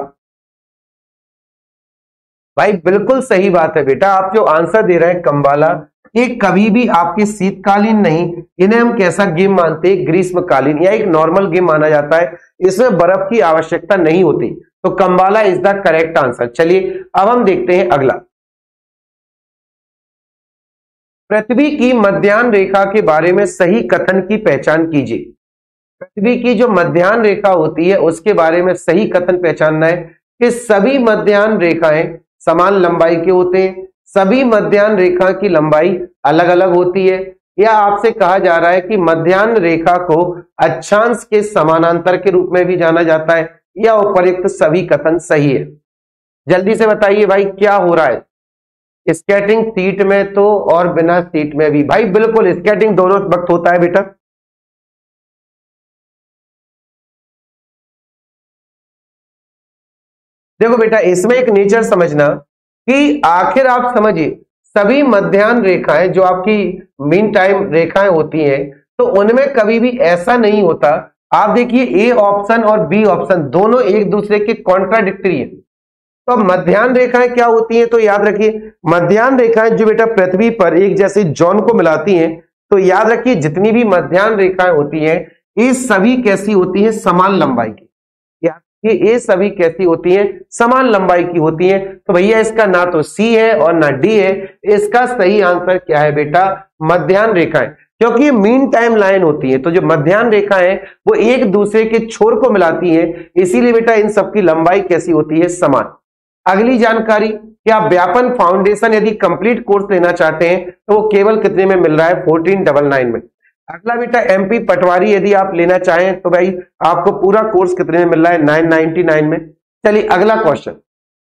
भाई, बिल्कुल सही बात है बेटा। आप जो आंसर दे रहे हैं कंबाला, ये कभी भी आपके शीतकालीन नहीं। इन्हें हम कैसा गेम मानते हैं? ग्रीष्मकालीन, या एक नॉर्मल गेम माना जाता है। इसमें बर्फ़ की आवश्यकता नहीं होती। तो Kambala is the correct answer चलिए, अब हम देखते हैं अगला। पृथ्वी की मध्यान्ह रेखा के बारे में सही कथन की पहचान कीजिए। पृथ्वी की जो मध्यान्ह रेखा होती है, उसके बारे में सही कथन पहचानना है कि सभी मध्यान्ह रेखाएँ समान लंबाई के होते हैं। सभी मध्यान्ह रेखा की लंबाई अलग अलग होती है। या आपसे कहा जा रहा है कि मध्यान्ह रेखा को अक्षांश के समानांतर के रूप में भी जाना जाता है। या उपयुक्त सभी कथन सही है। जल्दी से बताइए भाई, क्या हो रहा है? स्केटिंग सीट में तो और बिना सीट में भी। भाई, बिल्कुल स्केटिंग दोनों वक्त होता है बेटा। देखो बेटा, इसमें एक नेचर समझना कि आखिर आप समझिए, सभी मध्यान्ह रेखाएँ जो आपकी मीन टाइम रेखाएँ होती हैं तो उनमें कभी भी ऐसा नहीं होता। आप देखिए ए ऑप्शन और बी ऑप्शन दोनों एक दूसरे के कॉन्ट्राडिक्टरी है। तो अब मध्यान्ह रेखाएँ क्या होती हैं तो याद रखिए, मध्यान्ह रेखाएँ जो बेटा पृथ्वी पर एक जैसे जॉन को मिलाती हैं तो याद रखिए, जितनी भी मध्यान्ह रेखाएँ होती हैं, ये सभी कैसी होती हैं, समान लंबाई की। कि ये सभी कैसी होती हैं? समान लंबाई की होती हैं। तो भैया, इसका ना तो सी है और ना डी है। इसका सही आंसर क्या है बेटा? मध्यान्ह रेखाएँ। क्योंकि मीन टाइम लाइन होती है। तो जो मध्यान्ह रेखा है, वो एक दूसरे के छोर को मिलाती है। इसीलिए बेटा, इन सबकी लंबाई कैसी होती है? समान। अगली जानकारी कि आप व्यापन फाउंडेशन यदि कंप्लीट कोर्स लेना चाहते हैं तो वो केवल कितने में मिल रहा है? फोर्टीन डबल नाइन में। अगला बेटा एमपी पटवारी यदि आप लेना चाहें तो भाई आपको पूरा कोर्स कितने में मिल रहा है? नाइन नाइनटी नाइन में। चलिए, अगला क्वेश्चन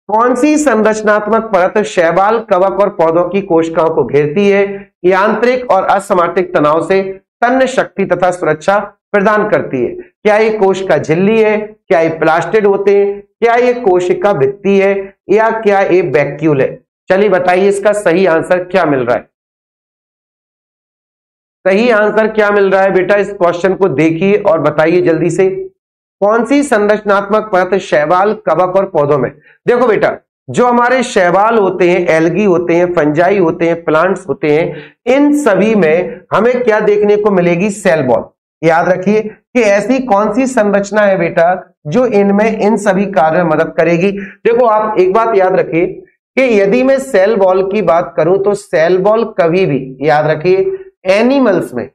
कौन सी संरचनात्मक परत शैवाल, कवक और पौधों की कोशिकाओं को घेरती है? यांत्रिक और असमार्थिक तनाव से तन्य शक्ति तथा सुरक्षा प्रदान करती है। क्या ये कोश का झिल्ली है? क्या ये प्लास्टिड होते हैं? क्या ये कोशिका भित्ति है? या क्या ये बैक्यूल है? चलिए बताइए इसका सही आंसर क्या मिल रहा है? सही आंसर क्या मिल रहा है? बेटा, इस क्वेश्चन को देखिए और बताइए जल्दी से। कौन सी संरचनात्मक परत शैवाल कवक और पौधों में? देखो बेटा, जो हमारे शैवाल होते हैं, एल्गी होते हैं, फंजाई होते हैं, प्लांट्स होते हैं, इन सभी में हमें क्या देखने को मिलेगी? Cell wall. याद रखिए कि ऐसी कौन सी संरचना है बेटा, जो इनमें, इन सभी कार्य में मदद करेगी। देखो, आप एक बात याद रखिए कि यदि मैं सेल बॉल की बात करूँ तो सेल बॉल कभी भी, याद रखिए एनिमल्स में,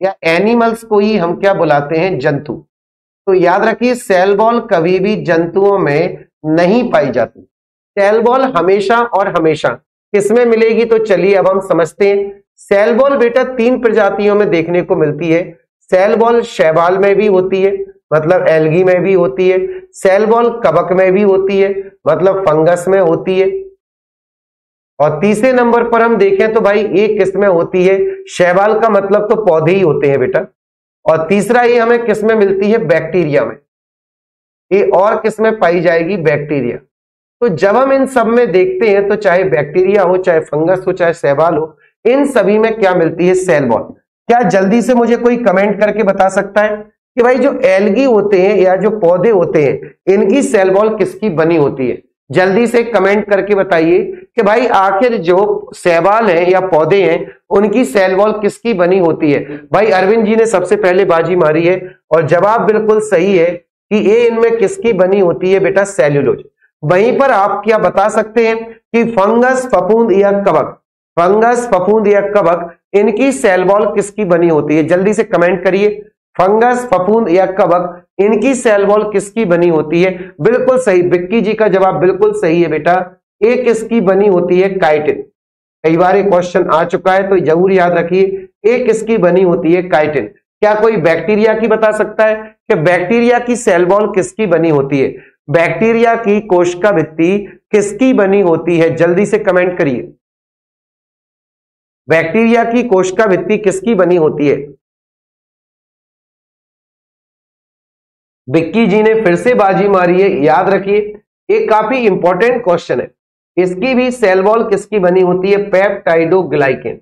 या एनिमल्स को ही हम क्या बुलाते हैं? जंतु। तो याद रखिए, सेल बॉल कभी भी जंतुओं में नहीं पाई जाती। सेल बॉल हमेशा और हमेशा। किसमें मिलेगी तो चलिए अब हम समझते हैं। सेल बॉल बेटा तीन प्रजातियों में देखने को मिलती है। सेल बॉल शैवाल में भी होती है मतलब एल्गी में भी होती है। सेल बॉल कबक में भी होती है मतलब फंगस में होती है। और तीसरे नंबर पर हम देखें तो भाई एक किस्में होती है? शैवाल का मतलब तो पौधे ही होते हैं बेटा। और तीसरा ये हमें किस्में मिलती है? बैक्टीरिया में। ये और किस्में पाई जाएगी? बैक्टीरिया। तो जब हम इन सब में देखते हैं तो चाहे बैक्टीरिया हो, चाहे फंगस हो, चाहे शैवाल हो, इन सभी में क्या मिलती है? सेल बॉल क्या जल्दी से मुझे कोई कमेंट करके बता सकता है कि भाई जो एलगी होते हैं या जो पौधे होते हैं, इनकी सेल बॉल किसकी बनी होती है? जल्दी से कमेंट करके बताइए कि भाई, आखिर जो सैवाल हैं या पौधे हैं, उनकी सेल वॉल किसकी बनी होती है? भाई, अरविंद जी ने सबसे पहले बाजी मारी है और जवाब बिल्कुल सही है कि ये इनमें किसकी बनी होती है बेटा? सेल्यूलोज। वहीं पर आप क्या बता सकते हैं कि फंगस फपूंद या कवक? फंगस फपूंद या कवक, इनकी सेल वॉल किसकी बनी होती है? जल्दी से कमेंट करिए। फंगस फपूंद या कवक इनकी सेल वॉल किसकी बनी होती है? बिल्कुल सही। बिक्की जी का जवाब बिल्कुल सही है बेटा। ए किसकी बनी होती है? काइटिन कई बार ये क्वेश्चन आ चुका है तो ज़रूर याद रखिए। ए किसकी बनी होती है? काइटिन क्या कोई बैक्टीरिया की बता सकता है कि बैक्टीरिया की सेल वॉल किसकी बनी होती है? बैक्टीरिया की कोशिका भित्ति किसकी बनी होती है? जल्दी से कमेंट करिए। बैक्टीरिया की कोशिका भित्ति किसकी बनी होती है? बिक्की जी ने फिर से बाजी मारी है, याद रखिए। एक काफ़ी इंपॉर्टेंट क्वेश्चन है। इसकी भी सेल वॉल किसकी बनी होती है? पेप्टाइडोग्लाइकेन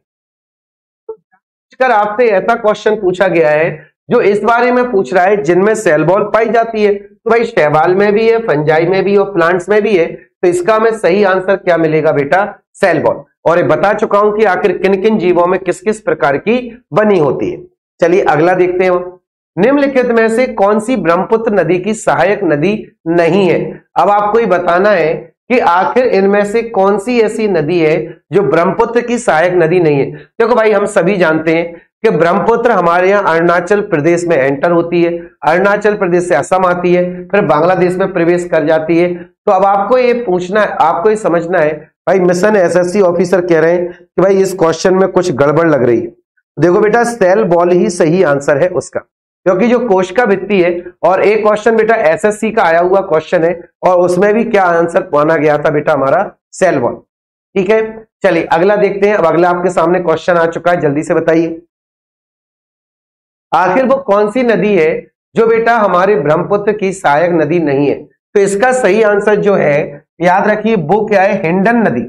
कर आपसे ऐसा क्वेश्चन पूछा गया है, जो इस बारे में पूछ रहा है, जिनमें सेल वॉल पाई जाती है। तो भाई, शैवाल में भी है, फंजाई में भी और प्लांट्स में भी है। तो इसका हमें सही आंसर क्या मिलेगा बेटा? सेल बॉल और ये बता चुका हूँ कि आखिर किन किन जीवों में किस किस प्रकार की बनी होती है। चलिए, अगला देखते हैं। निम्नलिखित में से कौन सी ब्रह्मपुत्र नदी की सहायक नदी नहीं है? अब आपको ये बताना है कि आखिर इनमें से कौन सी ऐसी नदी है जो ब्रह्मपुत्र की सहायक नदी नहीं है? देखो भाई, हम सभी जानते हैं कि ब्रह्मपुत्र हमारे यहाँ अरुणाचल प्रदेश में एंटर होती है। अरुणाचल प्रदेश से असम आती है, फिर बांग्लादेश में प्रवेश कर जाती है। तो अब आपको ये पूछना है, आपको ये समझना है, भाई, मिशन एसएससी ऑफिसर कह रहे हैं कि भाई, इस क्वेश्चन में कुछ गड़बड़ लग रही है। देखो बेटा, सेल बॉल ही सही आंसर है उसका। क्योंकि जो कोशिका भित्ति है, और एक क्वेश्चन बेटा एसएससी का आया हुआ क्वेश्चन है, और उसमें भी क्या आंसर माना गया था बेटा हमारा? सेल वन ठीक है? चलिए, अगला देखते हैं। अब अगला आपके सामने क्वेश्चन आ चुका है, जल्दी से बताइए। आखिर वो कौन सी नदी है, जो बेटा हमारे ब्रह्मपुत्र की सहायक नदी नहीं है? तो इसका सही आंसर जो है, याद रखिए, वो क्या है? हिंडन नदी।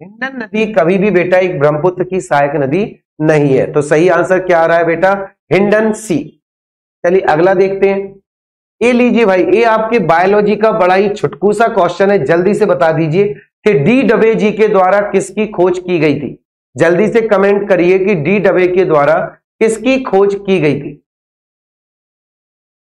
हिंडन नदी कभी भी बेटा एक ब्रह्मपुत्र की सहायक नदी नहीं है। तो सही आंसर क्या आ रहा है बेटा? हिंडन सी। चलिए अगला देखते हैं। ये लीजिए भाई ये आपके बायोलॉजी का बड़ा ही छुटकू सा क्वेश्चन है। जल्दी से बता दीजिए कि डी डबे जी के द्वारा किसकी खोज की गई थी। जल्दी से कमेंट करिए कि डी डबे के द्वारा किसकी खोज की गई थी।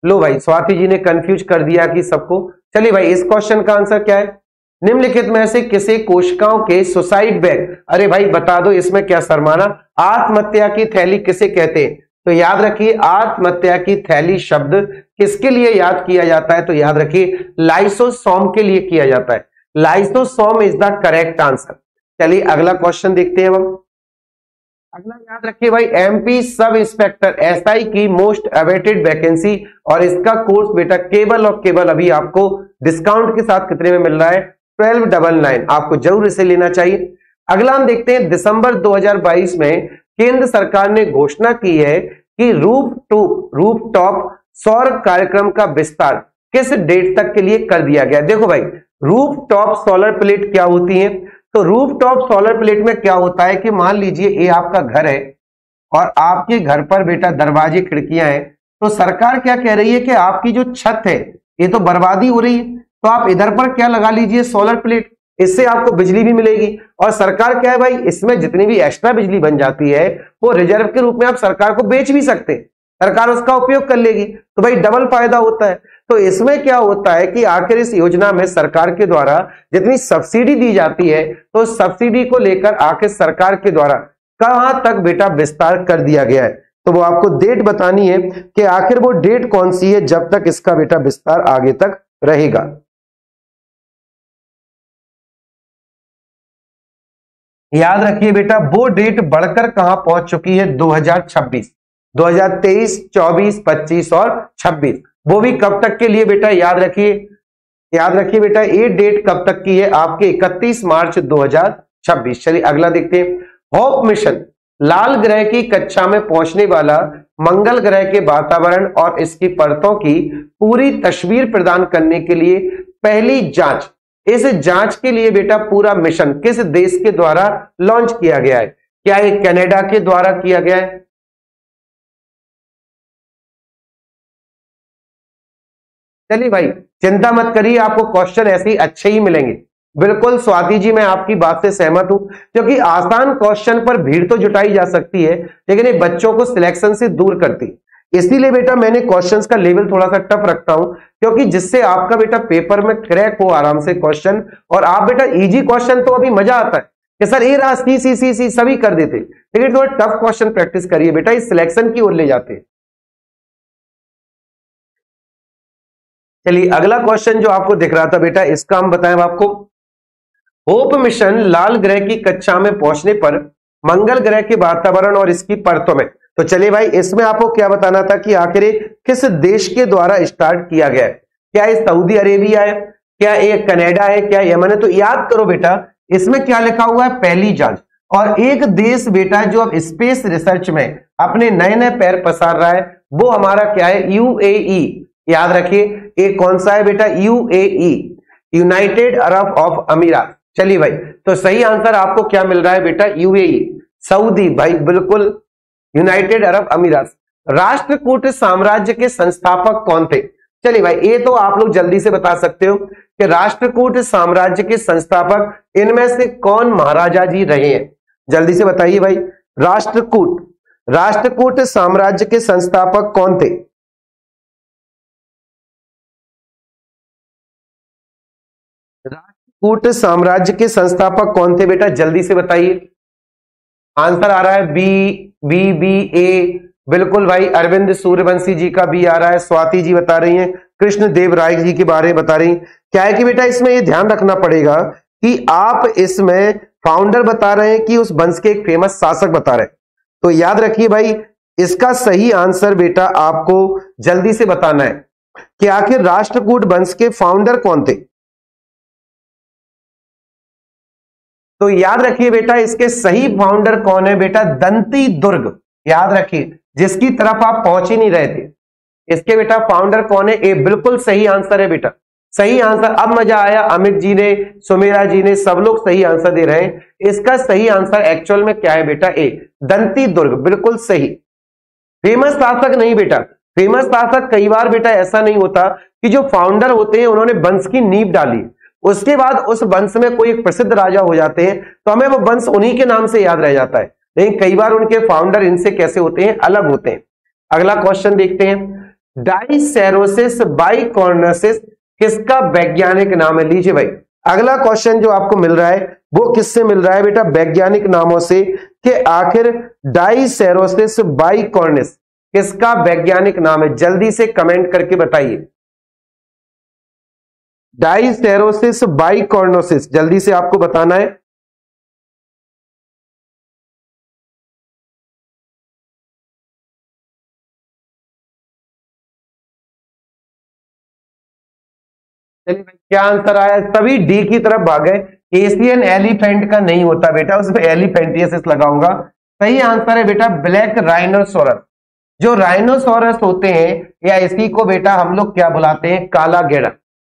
लो भाई, स्वाति जी ने कंफ्यूज कर दिया कि सबको। चलिए भाई, इस क्वेश्चन का आंसर क्या है? निम्नलिखित में से किसी कोशिकाओं के सुसाइड बैग अरे भाई, बता दो इसमें क्या शर्माना? आत्महत्या की थैली किसे कहते हैं? तो याद रखिए, आत्महत्या की थैली शब्द किसके लिए याद किया जाता है? तो याद रखिए, लाइसोसोम के लिए किया जाता है। Lysosome is the correct answer चलिए, अगला क्वेश्चन देखते हैं हम। अगला याद रखिए भाई एमपी सब इंस्पेक्टर एसआई की मोस्ट अवेटेड वैकेंसी और इसका कोर्स बेटा केवल और केवल अभी आपको डिस्काउंट के साथ कितने में मिल रहा है? ट्वेल्व डबल नाइन आपको ज़रूर इसे लेना चाहिए। अगला हम देखते हैं, दिसंबर 2022 में केंद्र सरकार ने घोषणा की है कि रूफ टू रूफ टॉप सौर कार्यक्रम का विस्तार किस डेट तक के लिए कर दिया गया? देखो भाई रूफ टॉप सोलर प्लेट क्या होती है? तो रूफ टॉप सोलर प्लेट में क्या होता है कि मान लीजिए ये आपका घर है और आपके घर पर बेटा दरवाजे, खिड़कियाँ हैं तो सरकार क्या कह रही है कि आपकी जो छत है, ये तो बर्बादी हो रही है। तो आप इधर पर क्या लगा लीजिए सोलर प्लेट? इससे आपको बिजली भी मिलेगी। और सरकार क्या है भाई, इसमें जितनी भी एक्स्ट्रा बिजली बन जाती है, वो रिज़र्व के रूप में आप सरकार को बेच भी सकते। सरकार उसका उपयोग कर लेगी। तो भाई डबल फ़ायदा होता है। तो इसमें क्या होता है कि आखिर इस योजना में सरकार के द्वारा जितनी सब्सिडी दी जाती है तो सब्सिडी को लेकर आखिर सरकार के द्वारा कहाँ तक बेटा विस्तार कर दिया गया है? तो वो आपको डेट बतानी है कि आखिर वो डेट कौन सी है, जब तक इसका बेटा विस्तार आगे तक रहेगा। याद रखिए बेटा, वो डेट बढ़कर कहाँ पहुँच चुकी है? 2026 2023 24 25 और 26 वो भी कब तक के लिए बेटा, याद रखिए? याद रखिए बेटा, ये डेट कब तक की है? आपके 31 मार्च 2026 चलिए अगला देखते हैं। होप मिशन, लाल ग्रह की कक्षा में पहुँचने वाला मंगल ग्रह के वातावरण और इसकी परतों की पूरी तस्वीर प्रदान करने के लिए पहली जाँच इस जाँच के लिए बेटा पूरा मिशन किस देश के द्वारा लॉन्च किया गया है? क्या ये कनाडा के द्वारा किया गया है? चलिए भाई, चिंता मत करिए, आपको क्वेश्चन ऐसे ही अच्छे ही मिलेंगे। बिल्कुल, स्वाति जी, मैं आपकी बात से सहमत हूँ, क्योंकि आसान क्वेश्चन पर भीड़ तो जुटाई जा सकती है, लेकिन ये बच्चों को सिलेक्शन से दूर करती इसीलिए बेटा मैंने क्वेश्चंस का लेवल थोड़ा सा टफ रखता हूँ, क्योंकि जिससे आपका बेटा पेपर में क्रैक हो आराम से क्वेश्चन और आप बेटा इजी क्वेश्चन तो अभी मज़ा आता है कि सर ए रहा सी सी सी सी, सभी कर देते। लेकिन थोड़ा टफ क्वेश्चन प्रैक्टिस करिए बेटा, इस सिलेक्शन की ओर ले जाते। चलिए अगला क्वेश्चन जो आपको दिख रहा था बेटा, इसका हम बताएँ आपको। होप मिशन लाल ग्रह की कक्षा में पहुँचने पर मंगल ग्रह के वातावरण और इसकी परतों में। तो चलिए भाई, इसमें आपको क्या बताना था कि आखिर किस देश के द्वारा स्टार्ट किया गया है? क्या ये सऊदी अरेबिया है? क्या ये कनाडा है? क्या यमन है? तो याद करो बेटा, इसमें क्या लिखा हुआ है? पहली जाँच। और एक देश बेटा, जो अब स्पेस रिसर्च में अपने नए नए पैर पसार रहा है, वो हमारा क्या है? यूएई याद रखिए एक कौन सा है बेटा? यूएई यूनाइटेड अरब ऑफ़ अमीरात चलिए भाई तो सही आंसर आपको क्या मिल रहा है बेटा? यूएई सऊदी, भाई, बिल्कुल यूनाइटेड अरब अमीरात। राष्ट्रकूट साम्राज्य के संस्थापक कौन थे? चलिए भाई, ये तो आप लोग जल्दी से बता सकते हो कि राष्ट्रकूट साम्राज्य के संस्थापक इनमें से कौन महाराजा जी रहे हैं? जल्दी से बताइए भाई, राष्ट्रकूट। राष्ट्रकूट साम्राज्य के संस्थापक कौन थे? राष्ट्रकूट साम्राज्य के संस्थापक कौन थे बेटा? जल्दी से बताइए। आंसर आ रहा है बी बी बी, ए। बिल्कुल भाई, अरविंद सूर्यवंशी जी का भी आ रहा है, स्वाति जी बता रही हैं, कृष्ण देव राय जी के बारे में बता रही क्या है कि बेटा, इसमें ये ध्यान रखना पड़ेगा कि आप इसमें फाउंडर बता रहे हैं कि उस वंश के एक फ़ेमस शासक बता रहे हैं। तो याद रखिए भाई, इसका सही आंसर बेटा आपको जल्दी से बताना है कि आखिर राष्ट्रकूट वंश के फाउंडर कौन थे? तो याद रखिए बेटा, इसके सही फाउंडर कौन है बेटा? दंती दुर्ग। याद रखिए, जिसकी तरफ़ आप पहुँच ही नहीं रहे थे। इसके बेटा फाउंडर कौन है? ए, बिल्कुल सही आंसर है बेटा। सही आंसर अब मज़ा आया, अमित जी ने, सुमेरा जी ने, सब लोग सही आंसर दे रहे हैं। इसका सही आंसर एक्चुअल में क्या है बेटा? ए, दंती दुर्ग। बिल्कुल सही। फ़ेमस शासक नहीं बेटा। फ़ेमस शासक कई बार बेटा ऐसा नहीं होता कि जो फाउंडर होते हैं, उन्होंने वंश की नींव डाली। उसके बाद उस वंश में कोई प्रसिद्ध राजा हो जाते हैं तो हमें वो वंश उन्हीं के नाम से याद रह जाता है। लेकिन कई बार उनके फाउंडर इनसे कैसे होते हैं, अलग होते हैं। अगला क्वेश्चन देखते हैं। डाइसेरोसिस बाइकॉर्नसिस किसका वैज्ञानिक नाम है? लीजिए भाई। अगला क्वेश्चन जो आपको मिल रहा है, वो किससे मिल रहा है बेटा? वैज्ञानिक नामों से कि आखिर डाइसेरोसिस बाइकॉर्निस किसका वैज्ञानिक नाम है? जल्दी से कमेंट करके बताइए। डाइसेरोसिस बाइकॉर्नोसिस जल्दी से आपको बताना है। चलिए क्या आंसर आया? सभी डी की तरफ़ भागे। एशियन एलिफेंट का नहीं होता बेटा, उसमें एलिफेंटियसिस लगाऊँगा। सही आंसर है बेटा, ब्लैक राइनोसोरस। जो राइनोसोरस होते हैं, या इसी को बेटा हम लोग क्या बुलाते हैं? काला गेड़ा।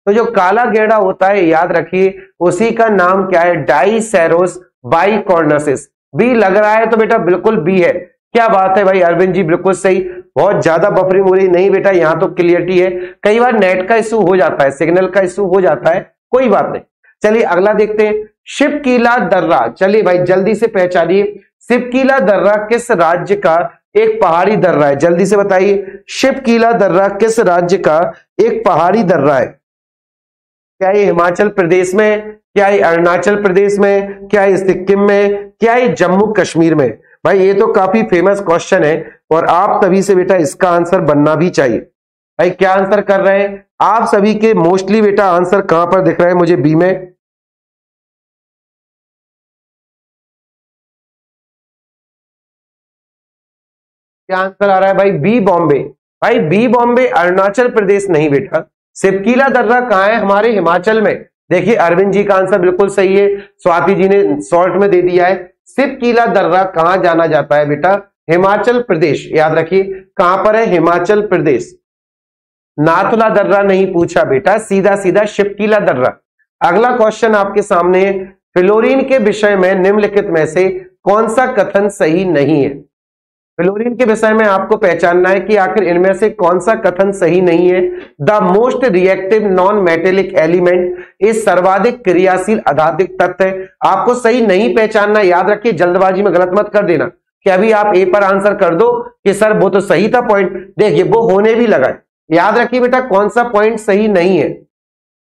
तो जो काला गेड़ा होता है, याद रखिए, उसी का नाम क्या है? डाइसेरोस बाइकॉर्नसिस बी लग रहा है तो बेटा बिल्कुल बी है। क्या बात है भाई, अरविंद जी, बिल्कुल सही। बहुत ज़्यादा बफरिंग हो रही नहीं बेटा, यहाँ तो क्लियरिटी है। कई बार नेट का इशू हो जाता है, सिग्नल का इशू हो जाता है, कोई बात नहीं। चलिए, अगला देखते हैं। शिवकीला दर्रा। चलिए भाई, जल्दी से पहचानिए। शिवकीला दर्रा किस राज्य का एक पहाड़ी दर्रा है? जल्दी से बताइए। शिवकीला दर्रा किस राज्य का एक पहाड़ी दर्रा है? क्या ये हिमाचल प्रदेश में, क्या ये अरुणाचल प्रदेश में, क्या ये सिक्किम में, क्या ये जम्मू कश्मीर में? भाई, ये तो काफ़ी फ़ेमस क्वेश्चन है और आप तभी से बेटा इसका आंसर बनना भी चाहिए। भाई, क्या आंसर कर रहे हैं? आप सभी के मोस्टली बेटा आंसर कहाँ पर दिख रहा है मुझे बी में? क्या आंसर आ रहा है भाई? बी बॉम्बे भाई बी बॉम्बे अरुणाचल प्रदेश नहीं बेटा। सिपकीला दर्रा कहाँ है? हमारे हिमाचल में। देखिए, अरविंद जी का आंसर बिल्कुल सही है। स्वाति जी ने शॉर्ट में दे दिया है। सिपकीला दर्रा कहाँ जाना जाता है बेटा? हिमाचल प्रदेश। याद रखिए, कहाँ पर है? हिमाचल प्रदेश। नाथुला दर्रा नहीं पूछा बेटा सीधा सीधा शिपकीला दर्रा। अगला क्वेश्चन आपके सामने है। फ्लोरीन के विषय में निम्नलिखित में से कौन सा कथन सही नहीं है? फ्लोरीन के विषय में आपको पहचानना है कि आखिर इनमें से कौन सा कथन सही नहीं है। The most reactive non metallic element इस सर्वाधिक क्रियाशील आधातिक तत्व है। आपको सही नहीं पहचानना, याद रखिए, जल्दबाजी में गलत मत कर देना। कि अभी आप ए पर आंसर कर दो कि सर, वो तो सही था पॉइंट देखिए, वो होने भी लगा है। याद रखिए बेटा, कौन सा पॉइंट सही नहीं है?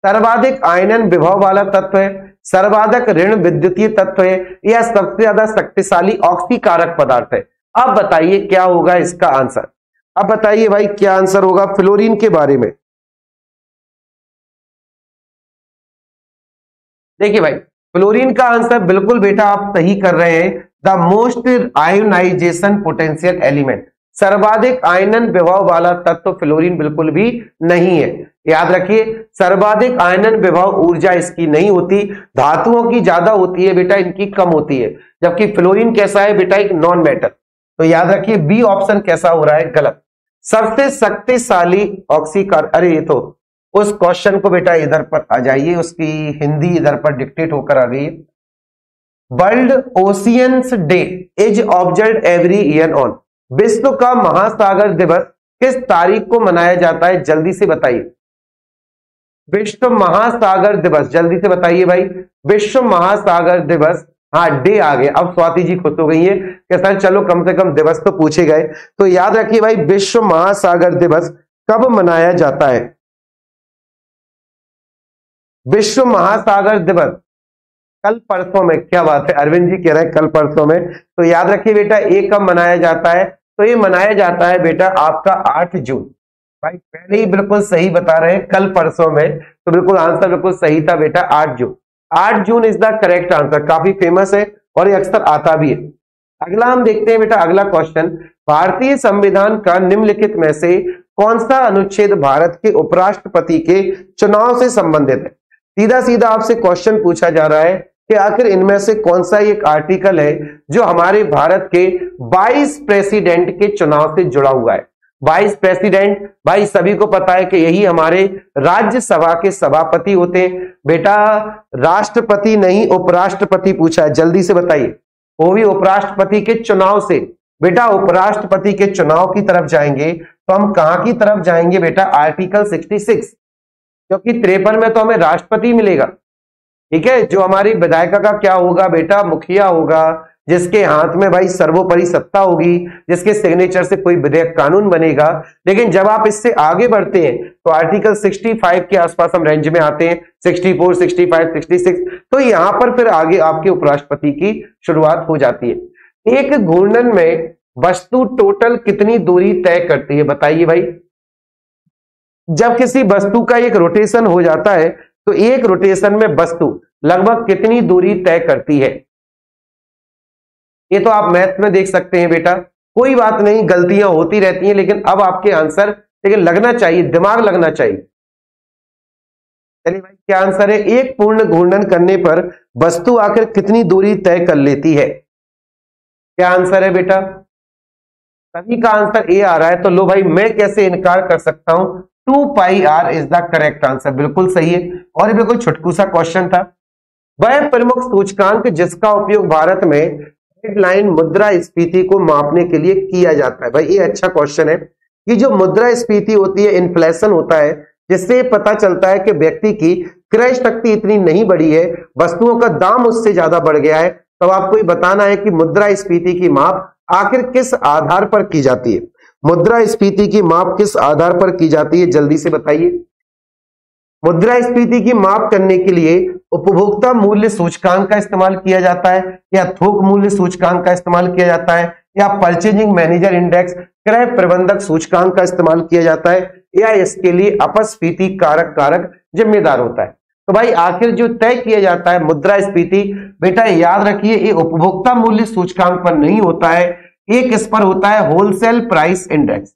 सर्वाधिक आयनन विभव वाला तत्व है। सर्वाधिक ऋण विद्युतीय तत्व है। या सबसे ज़्यादा शक्तिशाली ऑक्सीकारक पदार्थ है। अब बताइए क्या होगा इसका आंसर। अब बताइए भाई, क्या आंसर होगा फ्लोरीन के बारे में? देखिए भाई, फ्लोरीन का आंसर बिल्कुल बेटा आप सही कर रहे हैं। The most ionization potential element. सर्वाधिक आयनन विभाव वाला तत्व फ्लोरीन बिल्कुल भी नहीं है। याद रखिए, सर्वाधिक आयनन विभाव ऊर्जा इसकी नहीं होती, धातुओं की ज़्यादा होती है बेटा, इनकी कम होती है। जबकि फ्लोरीन कैसा है बेटा, एक नॉन मेटल तो याद रखिए बी ऑप्शन कैसा हो रहा है? गलत। सबसे शक्तिशाली ऑक्सीकार अरे ये तो उस क्वेश्चन को बेटा इधर पर आ जाइए, उसकी हिंदी इधर पर डिक्टेट होकर आ गई world oceans day is observe every year on विश्व का महासागर दिवस किस तारीख को मनाया जाता है? जल्दी से बताइए। विश्व महासागर दिवस, जल्दी से बताइए भाई। विश्व महासागर दिवस हाँ डे आ गए अब स्वाति जी खुश हो गई है कि सर चलो कम से कम दिवस तो पूछे गए। तो याद रखिए भाई, विश्व महासागर दिवस कब मनाया जाता है? विश्व महासागर दिवस कल परसों में, क्या बात है, अरविंद जी कह रहे हैं कल परसों में। तो याद रखिए बेटा ये कब मनाया जाता है? तो ये मनाया जाता है बेटा आपका 8 जून। भाई, पहले ही बिल्कुल सही बता रहे हैं, कल परसों में। तो बिल्कुल आंसर बिल्कुल सही था बेटा 8 June. 8 June is the correct answer काफ़ी फ़ेमस है और ये अक्सर आता भी है। अगला हम देखते हैं बेटा, अगला क्वेश्चन भारतीय संविधान का निम्नलिखित में से कौन सा अनुच्छेद भारत के उपराष्ट्रपति के चुनाव से संबंधित है? सीधा सीधा आपसे क्वेश्चन पूछा जा रहा है कि आखिर इनमें से कौन सा एक आर्टिकल है जो हमारे भारत के 22 प्रेसिडेंट के चुनाव से जुड़ा हुआ है? वाइस प्रेसिडेंट, भाई सभी को पता है कि यही हमारे राज्यसभा के सभापति होते हैं। बेटा, राष्ट्रपति नहीं, उपराष्ट्रपति पूछा है। जल्दी से बताइए, वो भी उपराष्ट्रपति के चुनाव से। बेटा, उपराष्ट्रपति के चुनाव की तरफ़ जाएँगे तो हम कहाँ की तरफ़ जाएँगे बेटा? आर्टिकल 66 क्योंकि त्रेपन में तो हमें राष्ट्रपति मिलेगा। ठीक है, जो हमारी विधायिका का क्या होगा बेटा? मुखिया होगा जिसके हाथ में भाई सर्वोपरि सत्ता होगी जिसके सिग्नेचर से कोई विधेयक कानून बनेगा। लेकिन जब आप इससे आगे बढ़ते हैं तो आर्टिकल 65 के आसपास हम रेंज में आते हैं 64, 65, 66 तो यहाँ पर फिर आगे आपके उपराष्ट्रपति की शुरुआत हो जाती है। एक घूर्णन में वस्तु टोटल कितनी दूरी तय करती है बताइए भाई। जब किसी वस्तु का एक रोटेशन हो जाता है तो एक रोटेशन में वस्तु लगभग कितनी दूरी तय करती है? ये तो आप मैथ में देख सकते हैं बेटा। कोई बात नहीं, गलतियाँ होती रहती हैं, लेकिन अब आपके आंसर, लेकिन लगना चाहिए, दिमाग लगना चाहिए। चलिए भाई, क्या आंसर है? एक पूर्ण घूर्णन करने पर वस्तु आखिर कितनी दूरी तय कर लेती है? क्या आंसर है बेटा? सभी का आंसर ए आ रहा है तो लो भाई, मैं कैसे इनकार कर सकता हूँ? Two pi r is the correct answer. बिल्कुल सही है। और बिल्कुल छुटकू सा क्वेश्चन था। वह प्रमुख सूचकांक जिसका उपयोग भारत में हेडलाइन मुद्रा स्फीति को मापने के लिए किया जाता है। भाई, ये अच्छा क्वेश्चन है कि जो मुद्रा स्फीति होती है इन्फ्लेशन होता है, जिससे पता चलता है कि व्यक्ति की क्रय शक्ति इतनी नहीं बढ़ी है, वस्तुओं का दाम उससे ज़्यादा बढ़ गया है तो आपको ये बताना है कि मुद्रा स्फीति की माप आखिर किस आधार पर की जाती है? मुद्रा स्फीति की माप किस आधार पर की जाती है? जल्दी से बताइए। मुद्रा स्फीति की माप करने के लिए उपभोक्ता मूल्य सूचकांक का इस्तेमाल किया जाता है, या थोक मूल्य सूचकांक का इस्तेमाल किया जाता है, या परचेजिंग मैनेजर इंडेक्स क्रय प्रबंधक सूचकांक का इस्तेमाल किया जाता है, या इसके लिए अपस्फीति कारक कारक जिम्मेदार होता है। तो भाई, आखिर जो तय किया जाता है मुद्रा स्फीति बेटा याद रखिए, ये उपभोक्ता मूल्य सूचकांक पर नहीं होता है एक इस पर होता है? होलसेल प्राइस इंडेक्स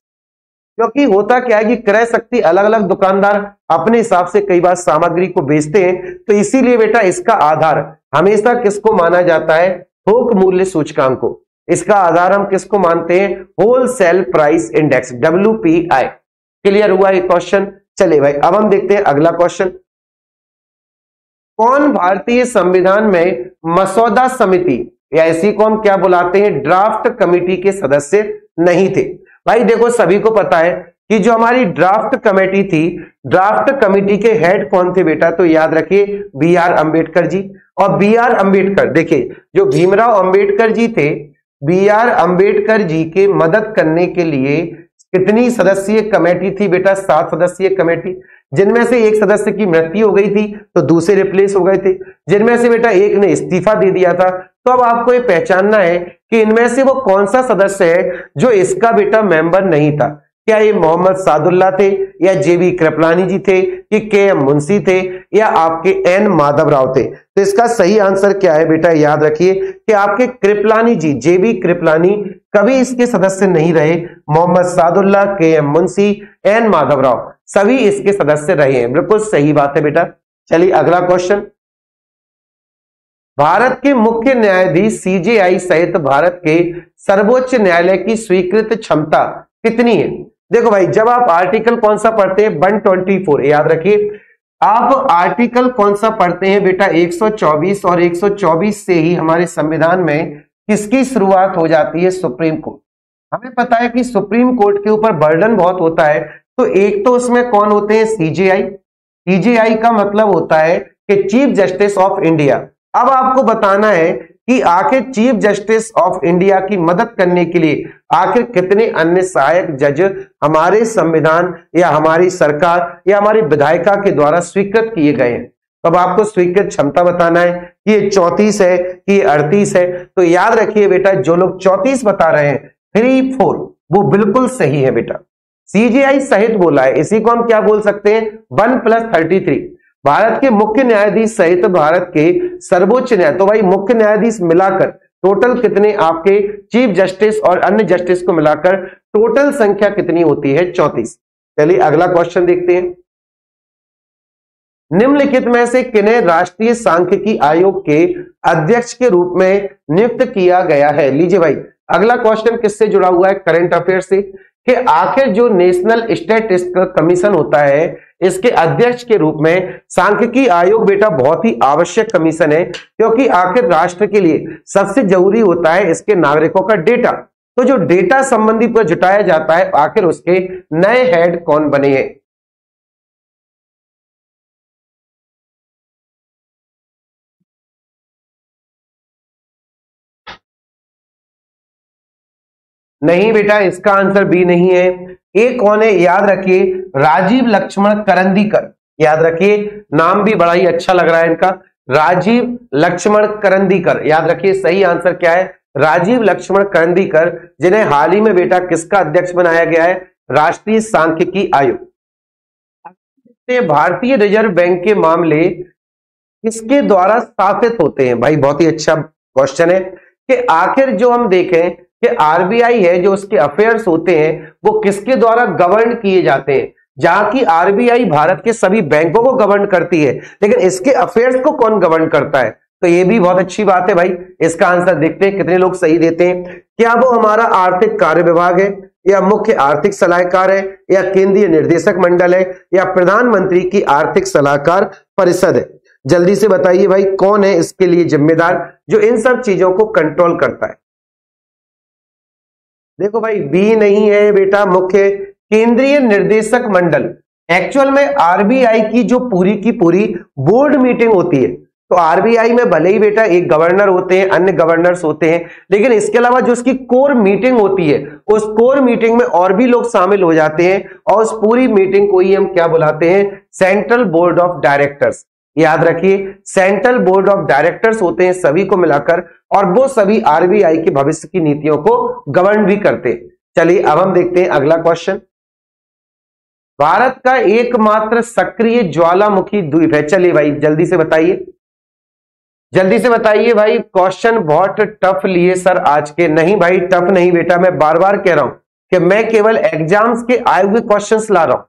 क्योंकि होता क्या है कि क्रय शक्ति अलग अलग दुकानदार अपने हिसाब से कई बार सामग्री को बेचते हैं तो इसीलिए बेटा इसका आधार हमेशा किसको माना जाता है? थोक मूल्य सूचकांक को। इसका आधार हम किसको मानते हैं? होलसेल प्राइस इंडेक्स आई क्लियर हुआ ये क्वेश्चन चले भाई, अब हम देखते हैं अगला क्वेश्चन कौन भारतीय संविधान में मसौदा समिति, या इसी को हम क्या बुलाते हैं? ड्राफ्ट कमिटी के सदस्य नहीं थे। भाई देखो, सभी को पता है कि जो हमारी ड्राफ्ट कमेटी थी ड्राफ्ट कमेटी के हेड कौन थे बेटा? तो याद रखिए बी आर अंबेडकर जी। और बी आर अंबेडकर देखिए, जो भीमराव अंबेडकर जी थे बी आर अंबेडकर जी के मदद करने के लिए कितनी सदस्यीय कमेटी थी बेटा? सात सदस्यीय कमेटी। जिनमें से एक सदस्य की मृत्यु हो गई थी तो दूसरे रिप्लेस हो गए थे। जिनमें से बेटा एक ने इस्तीफा दे दिया था। तो अब आपको ये पहचानना है कि इनमें से वो कौन सा सदस्य है जो इसका बेटा मेंबर नहीं था। क्या ये मोहम्मद सादुल्ला थे, या जेबी कृपलानी जी थे कि के एम मुंशी थे, या आपके एन माधव राव थे? तो इसका सही आंसर क्या है बेटा? याद रखिए कि आपके कृपलानी जी, जेबी कृपलानी कभी इसके सदस्य नहीं रहे मोहम्मद सादुल्ला के एम मुंशी, एन माधव राव सभी इसके सदस्य रहे हैं। बिल्कुल सही बात है बेटा। चलिए अगला क्वेश्चन भारत के मुख्य न्यायाधीश सीजेआई सहित भारत के सर्वोच्च न्यायालय की स्वीकृत क्षमता कितनी है? देखो भाई, जब आप आर्टिकल कौन सा पढ़ते हैं? वन ट्वेंटी फोर याद रखिए। आप आर्टिकल कौन सा पढ़ते हैं बेटा? 124 और 124 से ही हमारे संविधान में किसकी शुरुआत हो जाती है सुप्रीम कोर्ट? हमें पता है कि सुप्रीम कोर्ट के ऊपर बर्डन बहुत होता है तो एक तो उसमें कौन होते हैं? सीजेआई सीजीआई का मतलब होता है कि चीफ जस्टिस ऑफ़ इंडिया। अब आपको बताना है कि आखिर चीफ जस्टिस ऑफ़ इंडिया की मदद करने के लिए आखिर कितने अन्य सहायक जज हमारे संविधान या हमारी सरकार या हमारी विधायिका के द्वारा स्वीकृत किए गए हैं? तो अब आपको स्वीकृत क्षमता बताना है। ये चौतीस है कि ये अड़तीस है। तो याद रखिए बेटा, जो लोग चौतीस बता रहे हैं थ्री फोर वो बिल्कुल सही है बेटा। सीजीआई सहित बोला है, इसी को हम क्या बोल सकते हैं? One plus thirty three Bharat के मुख्य न्यायाधीश सहित भारत के सर्वोच्च न्याय तो भाई मुख्य न्यायाधीश मिलाकर टोटल कितने आपके चीफ जस्टिस और अन्य जस्टिस को मिलाकर टोटल संख्या कितनी होती है? चौतीस। चलिए अगला क्वेश्चन देखते हैं। निम्नलिखित में से किन्हें राष्ट्रीय सांख्यिकी आयोग के अध्यक्ष के रूप में नियुक्त किया गया है? लीजिए भाई, अगला क्वेश्चन किससे जुड़ा हुआ है? करंट अफेयर से। कि आखिर जो नेशनल स्टेटिस्टिकल कमीशन होता है, इसके अध्यक्ष के रूप में सांख्यिकी आयोग बेटा बहुत ही आवश्यक कमीशन है, क्योंकि आखिर राष्ट्र के लिए सबसे ज़रूरी होता है इसके नागरिकों का डेटा तो जो डेटा संबंधी पर जुटाया जाता है, आखिर उसके नए हेड कौन बने हैं? नहीं बेटा, इसका आंसर बी नहीं है। एक कौन है? याद रखिए, राजीव लक्ष्मण करंदीकर। याद रखिए, नाम भी बड़ा ही अच्छा लग रहा है इनका। राजीव लक्ष्मण करंदीकर। याद रखिए, सही आंसर क्या है? राजीव लक्ष्मण करंदीकर, जिन्हें हाल ही में बेटा किसका अध्यक्ष बनाया गया है? राष्ट्रीय सांख्यिकी आयोग। भारतीय रिज़र्व बैंक के मामले किसके द्वारा स्थापित होते हैं? भाई, बहुत ही अच्छा क्वेश्चन है कि आखिर जो हम देखें कि आरबीआई है, जो उसके अफेयर्स होते हैं, वो किसके द्वारा गवर्न किए जाते हैं? जहाँ की आरबीआई भारत के सभी बैंकों को गवर्न करती है, लेकिन इसके अफेयर्स को कौन गवर्न करता है? तो ये भी बहुत अच्छी बात है भाई। इसका आंसर देखते हैं, कितने लोग सही देते हैं। क्या वो हमारा आर्थिक कार्य विभाग है, या मुख्य आर्थिक सलाहकार है, या केंद्रीय निर्देशक मंडल है, या प्रधानमंत्री की आर्थिक सलाहकार परिषद है? जल्दी से बताइए भाई, कौन है इसके लिए जिम्मेदार, जो इन सब चीज़ों को कंट्रोल करता है? देखो भाई, बी नहीं है बेटा, मुख्य। केंद्रीय निर्देशक मंडल। एक्चुअल में आरबीआई की जो पूरी की पूरी बोर्ड मीटिंग होती है तो आरबीआई में भले ही बेटा एक गवर्नर होते हैं, अन्य गवर्नर्स होते हैं, लेकिन इसके अलावा जो उसकी कोर मीटिंग होती है, उस कोर मीटिंग में और भी लोग शामिल हो जाते हैं, और उस पूरी मीटिंग को ही हम क्या बुलाते हैं? सेंट्रल बोर्ड ऑफ़ डायरेक्टर्स याद रखिए सेंट्रल बोर्ड ऑफ़ डायरेक्टर्स होते हैं सभी को मिलाकर और वो सभी आरबीआई की भविष्य की नीतियों को गवर्न भी करते चलिए, अब हम देखते हैं अगला क्वेश्चन भारत का एकमात्र सक्रिय ज्वालामुखी द्वीप है। चलिए भाई, जल्दी से बताइए। जल्दी से बताइए भाई क्वेश्चन बहुत टफ लिए सर आज के। नहीं भाई टफ नहीं बेटा, मैं बार बार कह रहा हूँ कि मैं केवल एग्ज़ाम्स के आए हुए ला रहा हूँ।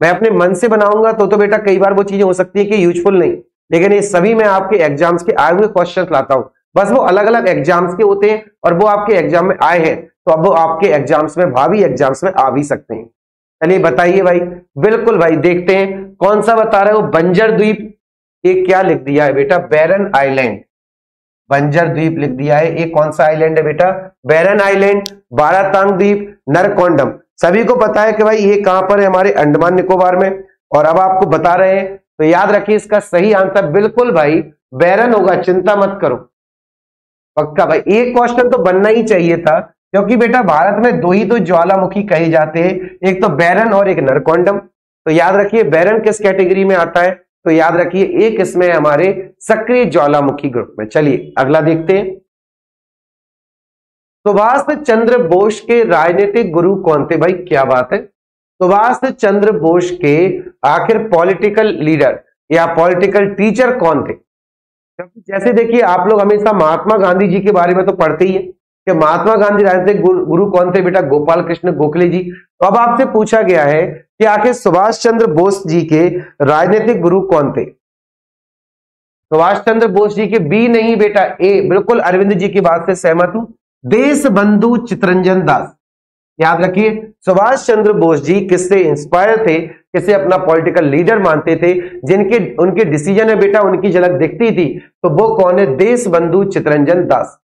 मैं अपने मन से बनाऊँगा तो तो बेटा कई बार वो चीज़ें हो सकती है कि यूजफुल नहीं। लेकिन ये सभी मैं आपके एग्ज़ाम्स के आए हुए क्वेश्चन लाता हूँ। बस वो अलग अलग एग्ज़ाम्स के होते हैं और वो आपके एग्ज़ाम में आए हैं तो अब वो आपके एग्ज़ाम्स में, भावी एग्ज़ाम्स में आ भी सकते हैं। चलिए बताइए भाई। बिल्कुल भाई, देखते हैं कौन सा बता रहे हो बंजर द्वीप। ये क्या लिख दिया है बेटा? Barren Island. बंजर द्वीप लिख दिया है। ये कौन सा आइलैंड है बेटा? बैरन आइलैंड, बारातांग द्वीप, नरकोंडम। सभी को पता है कि भाई ये कहाँ पर है हमारे अंडमान निकोबार में। और अब आपको बता रहे हैं तो याद रखिए इसका सही आंसर बिल्कुल भाई बैरन होगा, चिंता मत करो। पक्का भाई, एक क्वेश्चन तो बनना ही चाहिए था, क्योंकि बेटा भारत में दो ही तो ज्वालामुखी कहे जाते हैं, एक तो बैरन और एक नरकोंडम। तो याद रखिए बैरन किस कैटेगरी में आता है तो याद रखिए एक इसमें हमारे सक्रिय ज्वालामुखी ग्रुप में। चलिए, अगला देखते हैं। सुभाष चंद्र बोस के राजनीतिक गुरु कौन थे? भाई क्या बात है? सुभाष चंद्र बोस के आखिर पॉलिटिकल लीडर या पॉलिटिकल टीचर कौन थे? क्योंकि जैसे देखिए आप लोग हमेशा महात्मा गांधी जी के बारे में तो पढ़ते ही है कि महात्मा गांधी राजनीतिक गुरु, कौन थे बेटा? गोपाल कृष्ण गोखले जी। तो अब आपसे पूछा गया है कि आखिर सुभाष चंद्र बोस जी के राजनीतिक गुरु कौन थे? सुभाष चंद्र बोस जी के बी नहीं बेटा ए बिल्कुल अरविंद जी की बात से सहमत हूँ। देश बंधु चित्रंजन दास। याद रखिए, सुभाष चंद्र बोस जी किससे इंस्पायर थे, किसे अपना पॉलिटिकल लीडर मानते थे, जिनके, उनके डिसीज़न है बेटा, उनकी झलक दिखती थी तो वो कौन है? देश बंधु चित्रंजन दास।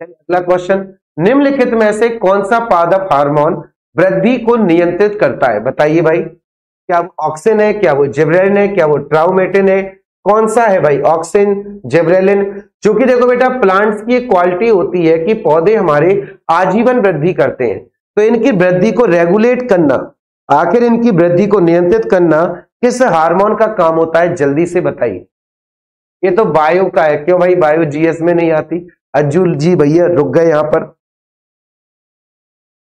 अगला क्वेश्चन निम्नलिखित में से कौन सा पादप हार्मोन वृद्धि को नियंत्रित करता है? बताइए भाई, क्या वो ऑक्सीन है, क्या वो जिब्रेलिन है, क्या वो ट्राउमेटिन है कौन सा है भाई? Auxin, gibberellin. क्योंकि देखो बेटा, प्लांट्स की एक क्वालिटी होती है कि पौधे हमारे आजीवन वृद्धि करते हैं। तो इनकी वृद्धि को रेगुलेट करना, आखिर इनकी वृद्धि को नियंत्रित करना किस हार्मोन का काम होता है, जल्दी से बताइए। ये तो बायो का है, क्यों भाई? बायो जीएस में नहीं आती। अज्जुल जी भैया, रुक गए यहाँ पर।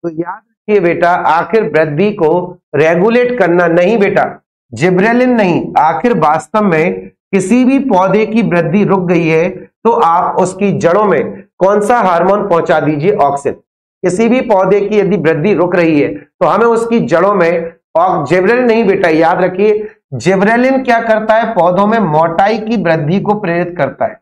तो याद रखिए बेटा, आखिर वृद्धि को रेगुलेट करना नहीं बेटा जिब्रेलिन नहीं, आखिर वास्तव में किसी भी पौधे की वृद्धि रुक गई है तो आप उसकी जड़ों में कौन सा हार्मोन पहुँचा दीजिए ऑक्सीजन? किसी भी पौधे की यदि वृद्धि रुक रही है तो हमें उसकी जड़ों में जेब्रेलिन नहीं बेटा, याद रखिए, जेब्रेलिन क्या करता है? पौधों में मोटाई की वृद्धि को प्रेरित करता है।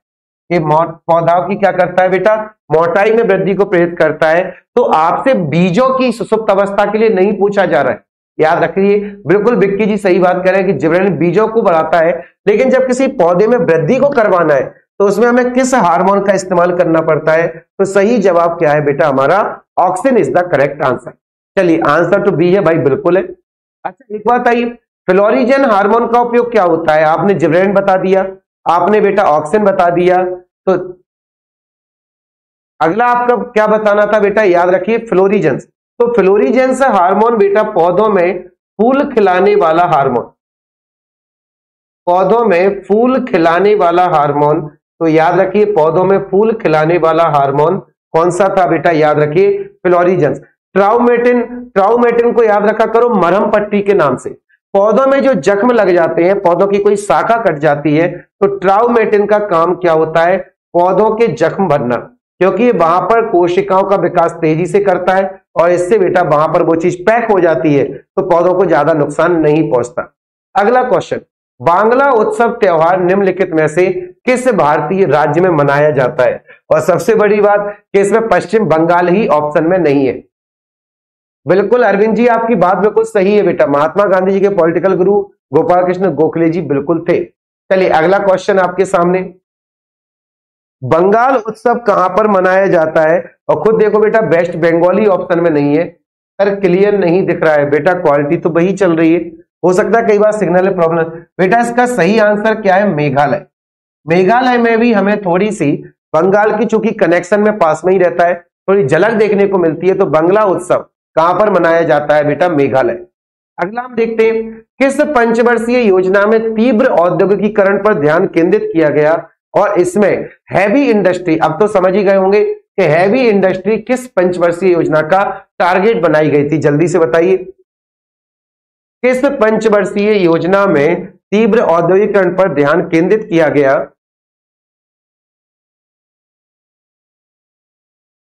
ये पौधाओं की क्या करता है बेटा? मोटाई में वृद्धि को प्रेरित करता है। तो आपसे बीजों की सुसुप्त अवस्था के लिए नहीं पूछा जा रहा है। याद रखिए, बिल्कुल विक्की जी सही बात करें कि जिब्रेलिन बीजों को बढ़ाता है, लेकिन जब किसी पौधे में वृद्धि को करवाना है तो उसमें हमें किस हार्मोन का इस्तेमाल करना पड़ता है? तो सही जवाब क्या है बेटा हमारा? Oxygen is the correct answer चलिए आंसर तो बी है भाई, बिल्कुल है। अच्छा एक बात आई, फ्लोरिजन हार्मोन का उपयोग क्या होता है? आपने जिब्रेलिन बता दिया, आपने बेटा ऑक्सीजन बता दिया तो अगला आपका क्या बताना था बेटा? याद रखिए फ्लोरिजेंस तो फ्लोरिजेंस हार्मोन बेटा पौधों में फूल खिलाने वाला हार्मोन। पौधों में फूल खिलाने वाला हार्मोन तो याद रखिए पौधों में फूल खिलाने वाला हार्मोन कौन सा था बेटा? याद रखिए फ्लोरिजेंस। ट्राउमेटिन ट्राउमेटिन को याद रखा करो मरहम पट्टी के नाम से। पौधों में जो जख्म लग जाते हैं, पौधों की कोई शाखा कट जाती है तो ट्राउमेटिन का काम क्या होता है? पौधों के जख्म भरना। क्योंकि वहाँ पर कोशिकाओं का विकास तेज़ी से करता है और इससे बेटा वहाँ पर वो चीज़ पैक हो जाती है तो पौधों को ज़्यादा नुकसान नहीं पहुँचता। अगला क्वेश्चन बांग्ला उत्सव त्योहार निम्नलिखित में से किस भारतीय राज्य में मनाया जाता है? और सबसे बड़ी बात, कि इसमें पश्चिम बंगाल ही ऑप्शन में नहीं है। बिल्कुल अरविंद जी, आपकी बात बिल्कुल सही है बेटा। महात्मा गांधी जी के पॉलिटिकल गुरु गोपाल कृष्ण गोखले जी बिल्कुल थे। चलिए अगला क्वेश्चन आपके सामने। बंगाल उत्सव कहाँ पर मनाया जाता है? और खुद देखो बेटा बेस्ट बंगाली ऑप्शन में नहीं है। सर क्लियर नहीं दिख रहा है। बेटा क्वालिटी तो वही चल रही है। हो सकता है कई बार सिग्नल प्रॉब्लम बेटा, इसका सही आंसर क्या है? मेघालय। मेघालय में भी हमें थोड़ी सी बंगाल की चूँकि कनेक्शन में पास में ही रहता है, थोड़ी झलक देखने को मिलती है तो बंगला उत्सव कहाँ पर मनाया जाता है बेटा? मेघालय। अगला हम देखते हैं, किस पंचवर्षीय योजना में तीव्र औद्योगिकीकरण पर ध्यान केंद्रित किया गया? और इसमें हैवी इंडस्ट्री अब तो समझ ही गए होंगे कि हैवी इंडस्ट्री किस पंचवर्षीय योजना का टारगेट बनाई गई थी। जल्दी से बताइए। किस पंचवर्षीय योजना में तीव्र औद्योगिकरण पर ध्यान केंद्रित किया गया?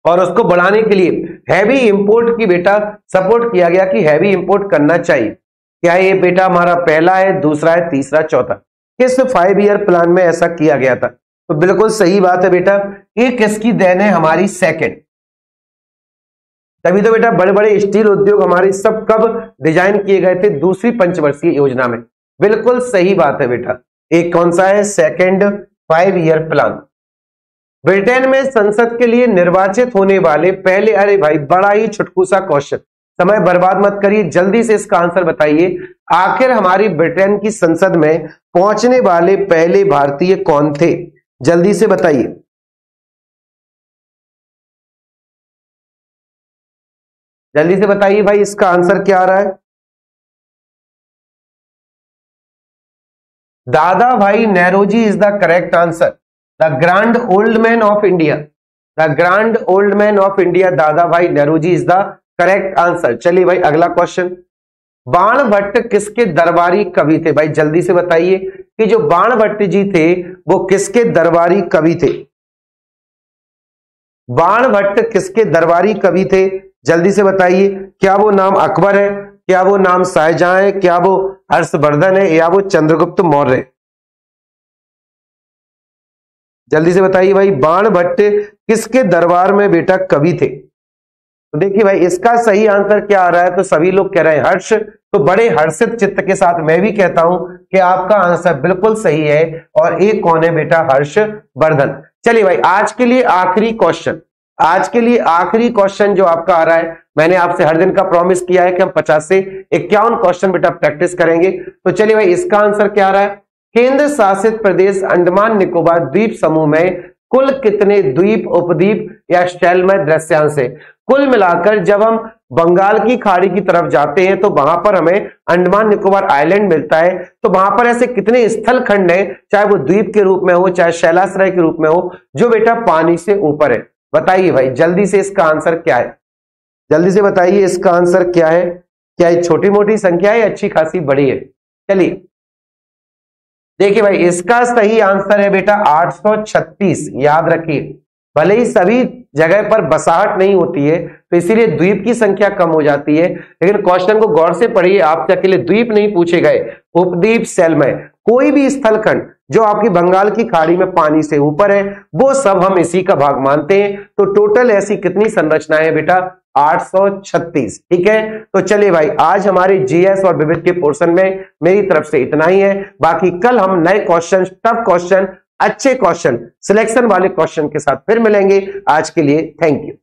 और उसको बढ़ाने के लिए हैवी इंपोर्ट की बेटा सपोर्ट किया गया कि हैवी इंपोर्ट करना चाहिए। क्या ये बेटा हमारा पहला है, दूसरा है, तीसरा, चौथा? किस फाइव ईयर प्लान में ऐसा किया गया था? तो बिल्कुल सही बात है बेटा, ये किसकी देन है? हमारी सेकंड तभी तो बेटा बड़े बड़े स्टील उद्योग हमारे सब कब डिज़ाइन किए गए थे? दूसरी पंचवर्षीय योजना में। बिल्कुल सही बात है बेटा। एक कौन सा है? Second five year plan Britain में संसद के लिए निर्वाचित होने वाले पहले, अरे भाई, बड़ा ही छुटकू सा क्वेश्चन समय बर्बाद मत करिए। जल्दी से इसका आंसर बताइए। आखिर हमारी ब्रिटेन की संसद में पहुँचने वाले पहले भारतीय कौन थे? जल्दी से बताइए। जल्दी से बताइए भाई, इसका आंसर क्या आ रहा है? Dadabhai Nehru ji is the correct answer. The grand old man of India. The grand old man of India, Dadabhai Nehru ji, is the correct answer. चलिए भाई, अगला क्वेश्चन बाण भट्ट किसके दरबारी कवि थे? भाई, जल्दी से बताइए कि जो बाण भट्ट जी थे, वो किसके दरबारी कवि थे? बाण भट्ट किसके दरबारी कवि थे? जल्दी से बताइए। क्या वो नाम अकबर है? क्या वो नाम शाहजहां है? क्या वो हर्षवर्धन है? या वो चंद्रगुप्त मौर्य? जल्दी से बताइए भाई बाण भट्ट किसके दरबार में बेटा कवि थे? तो देखिए भाई, इसका सही आंसर क्या आ रहा है? तो सभी लोग कह रहे हैं हर्ष। तो बड़े हर्षित चित्त के साथ मैं भी कहता हूँ कि आपका आंसर बिल्कुल सही है। और एक कौन है बेटा? हर्ष वर्धन। चलिए भाई, आज के लिए आखिरी क्वेश्चन आज के लिए आखिरी क्वेश्चन जो आपका आ रहा है, मैंने आपसे हर दिन का प्रॉमिस किया है कि हम पचास से इक्यावन क्वेश्चन बेटा प्रैक्टिस करेंगे। तो चलिए भाई, इसका आंसर क्या आ रहा है? केंद्र शासित प्रदेश अंडमान निकोबार द्वीप समूह में कुल कितने द्वीप, उपद्वीप या शैलमय दृश्यांश है? कुल मिलाकर जब हम बंगाल की खाड़ी की तरफ़ जाते हैं तो वहाँ पर हमें अंडमान निकोबार आइलैंड मिलता है। तो वहाँ पर ऐसे कितने स्थल खंड है, चाहे वो द्वीप के रूप में हो, चाहे शैलाश्रय के रूप में हो, जो बेटा पानी से ऊपर है। बताइए भाई, जल्दी से इसका आंसर क्या है? जल्दी से बताइए इसका आंसर क्या है? क्या छोटी मोटी संख्या है अच्छी खासी बड़ी है? चलिए। देखिए भाई, इसका सही आंसर है बेटा 836 याद रखिए। भले ही सभी जगह पर बसाहट नहीं होती है तो इसीलिए द्वीप की संख्या कम हो जाती है। लेकिन क्वेश्चन को गौर से पढ़िए आपके अकेले द्वीप नहीं पूछे गए। उपद्वीप सेलमय, कोई भी स्थलखंड जो आपकी बंगाल की खाड़ी में पानी से ऊपर है, वो सब हम इसी का भाग मानते हैं। तो टोटल ऐसी कितनी संरचनाएँ है बेटा? 836 ठीक है? तो चलिए भाई, आज हमारे जीएस और विविध के पोर्शन में मेरी तरफ़ से इतना ही है। बाकी कल हम नए क्वेश्चन टफ क्वेश्चन अच्छे क्वेश्चन सिलेक्शन वाले क्वेश्चन के साथ फिर मिलेंगे आज के लिए थैंक यू.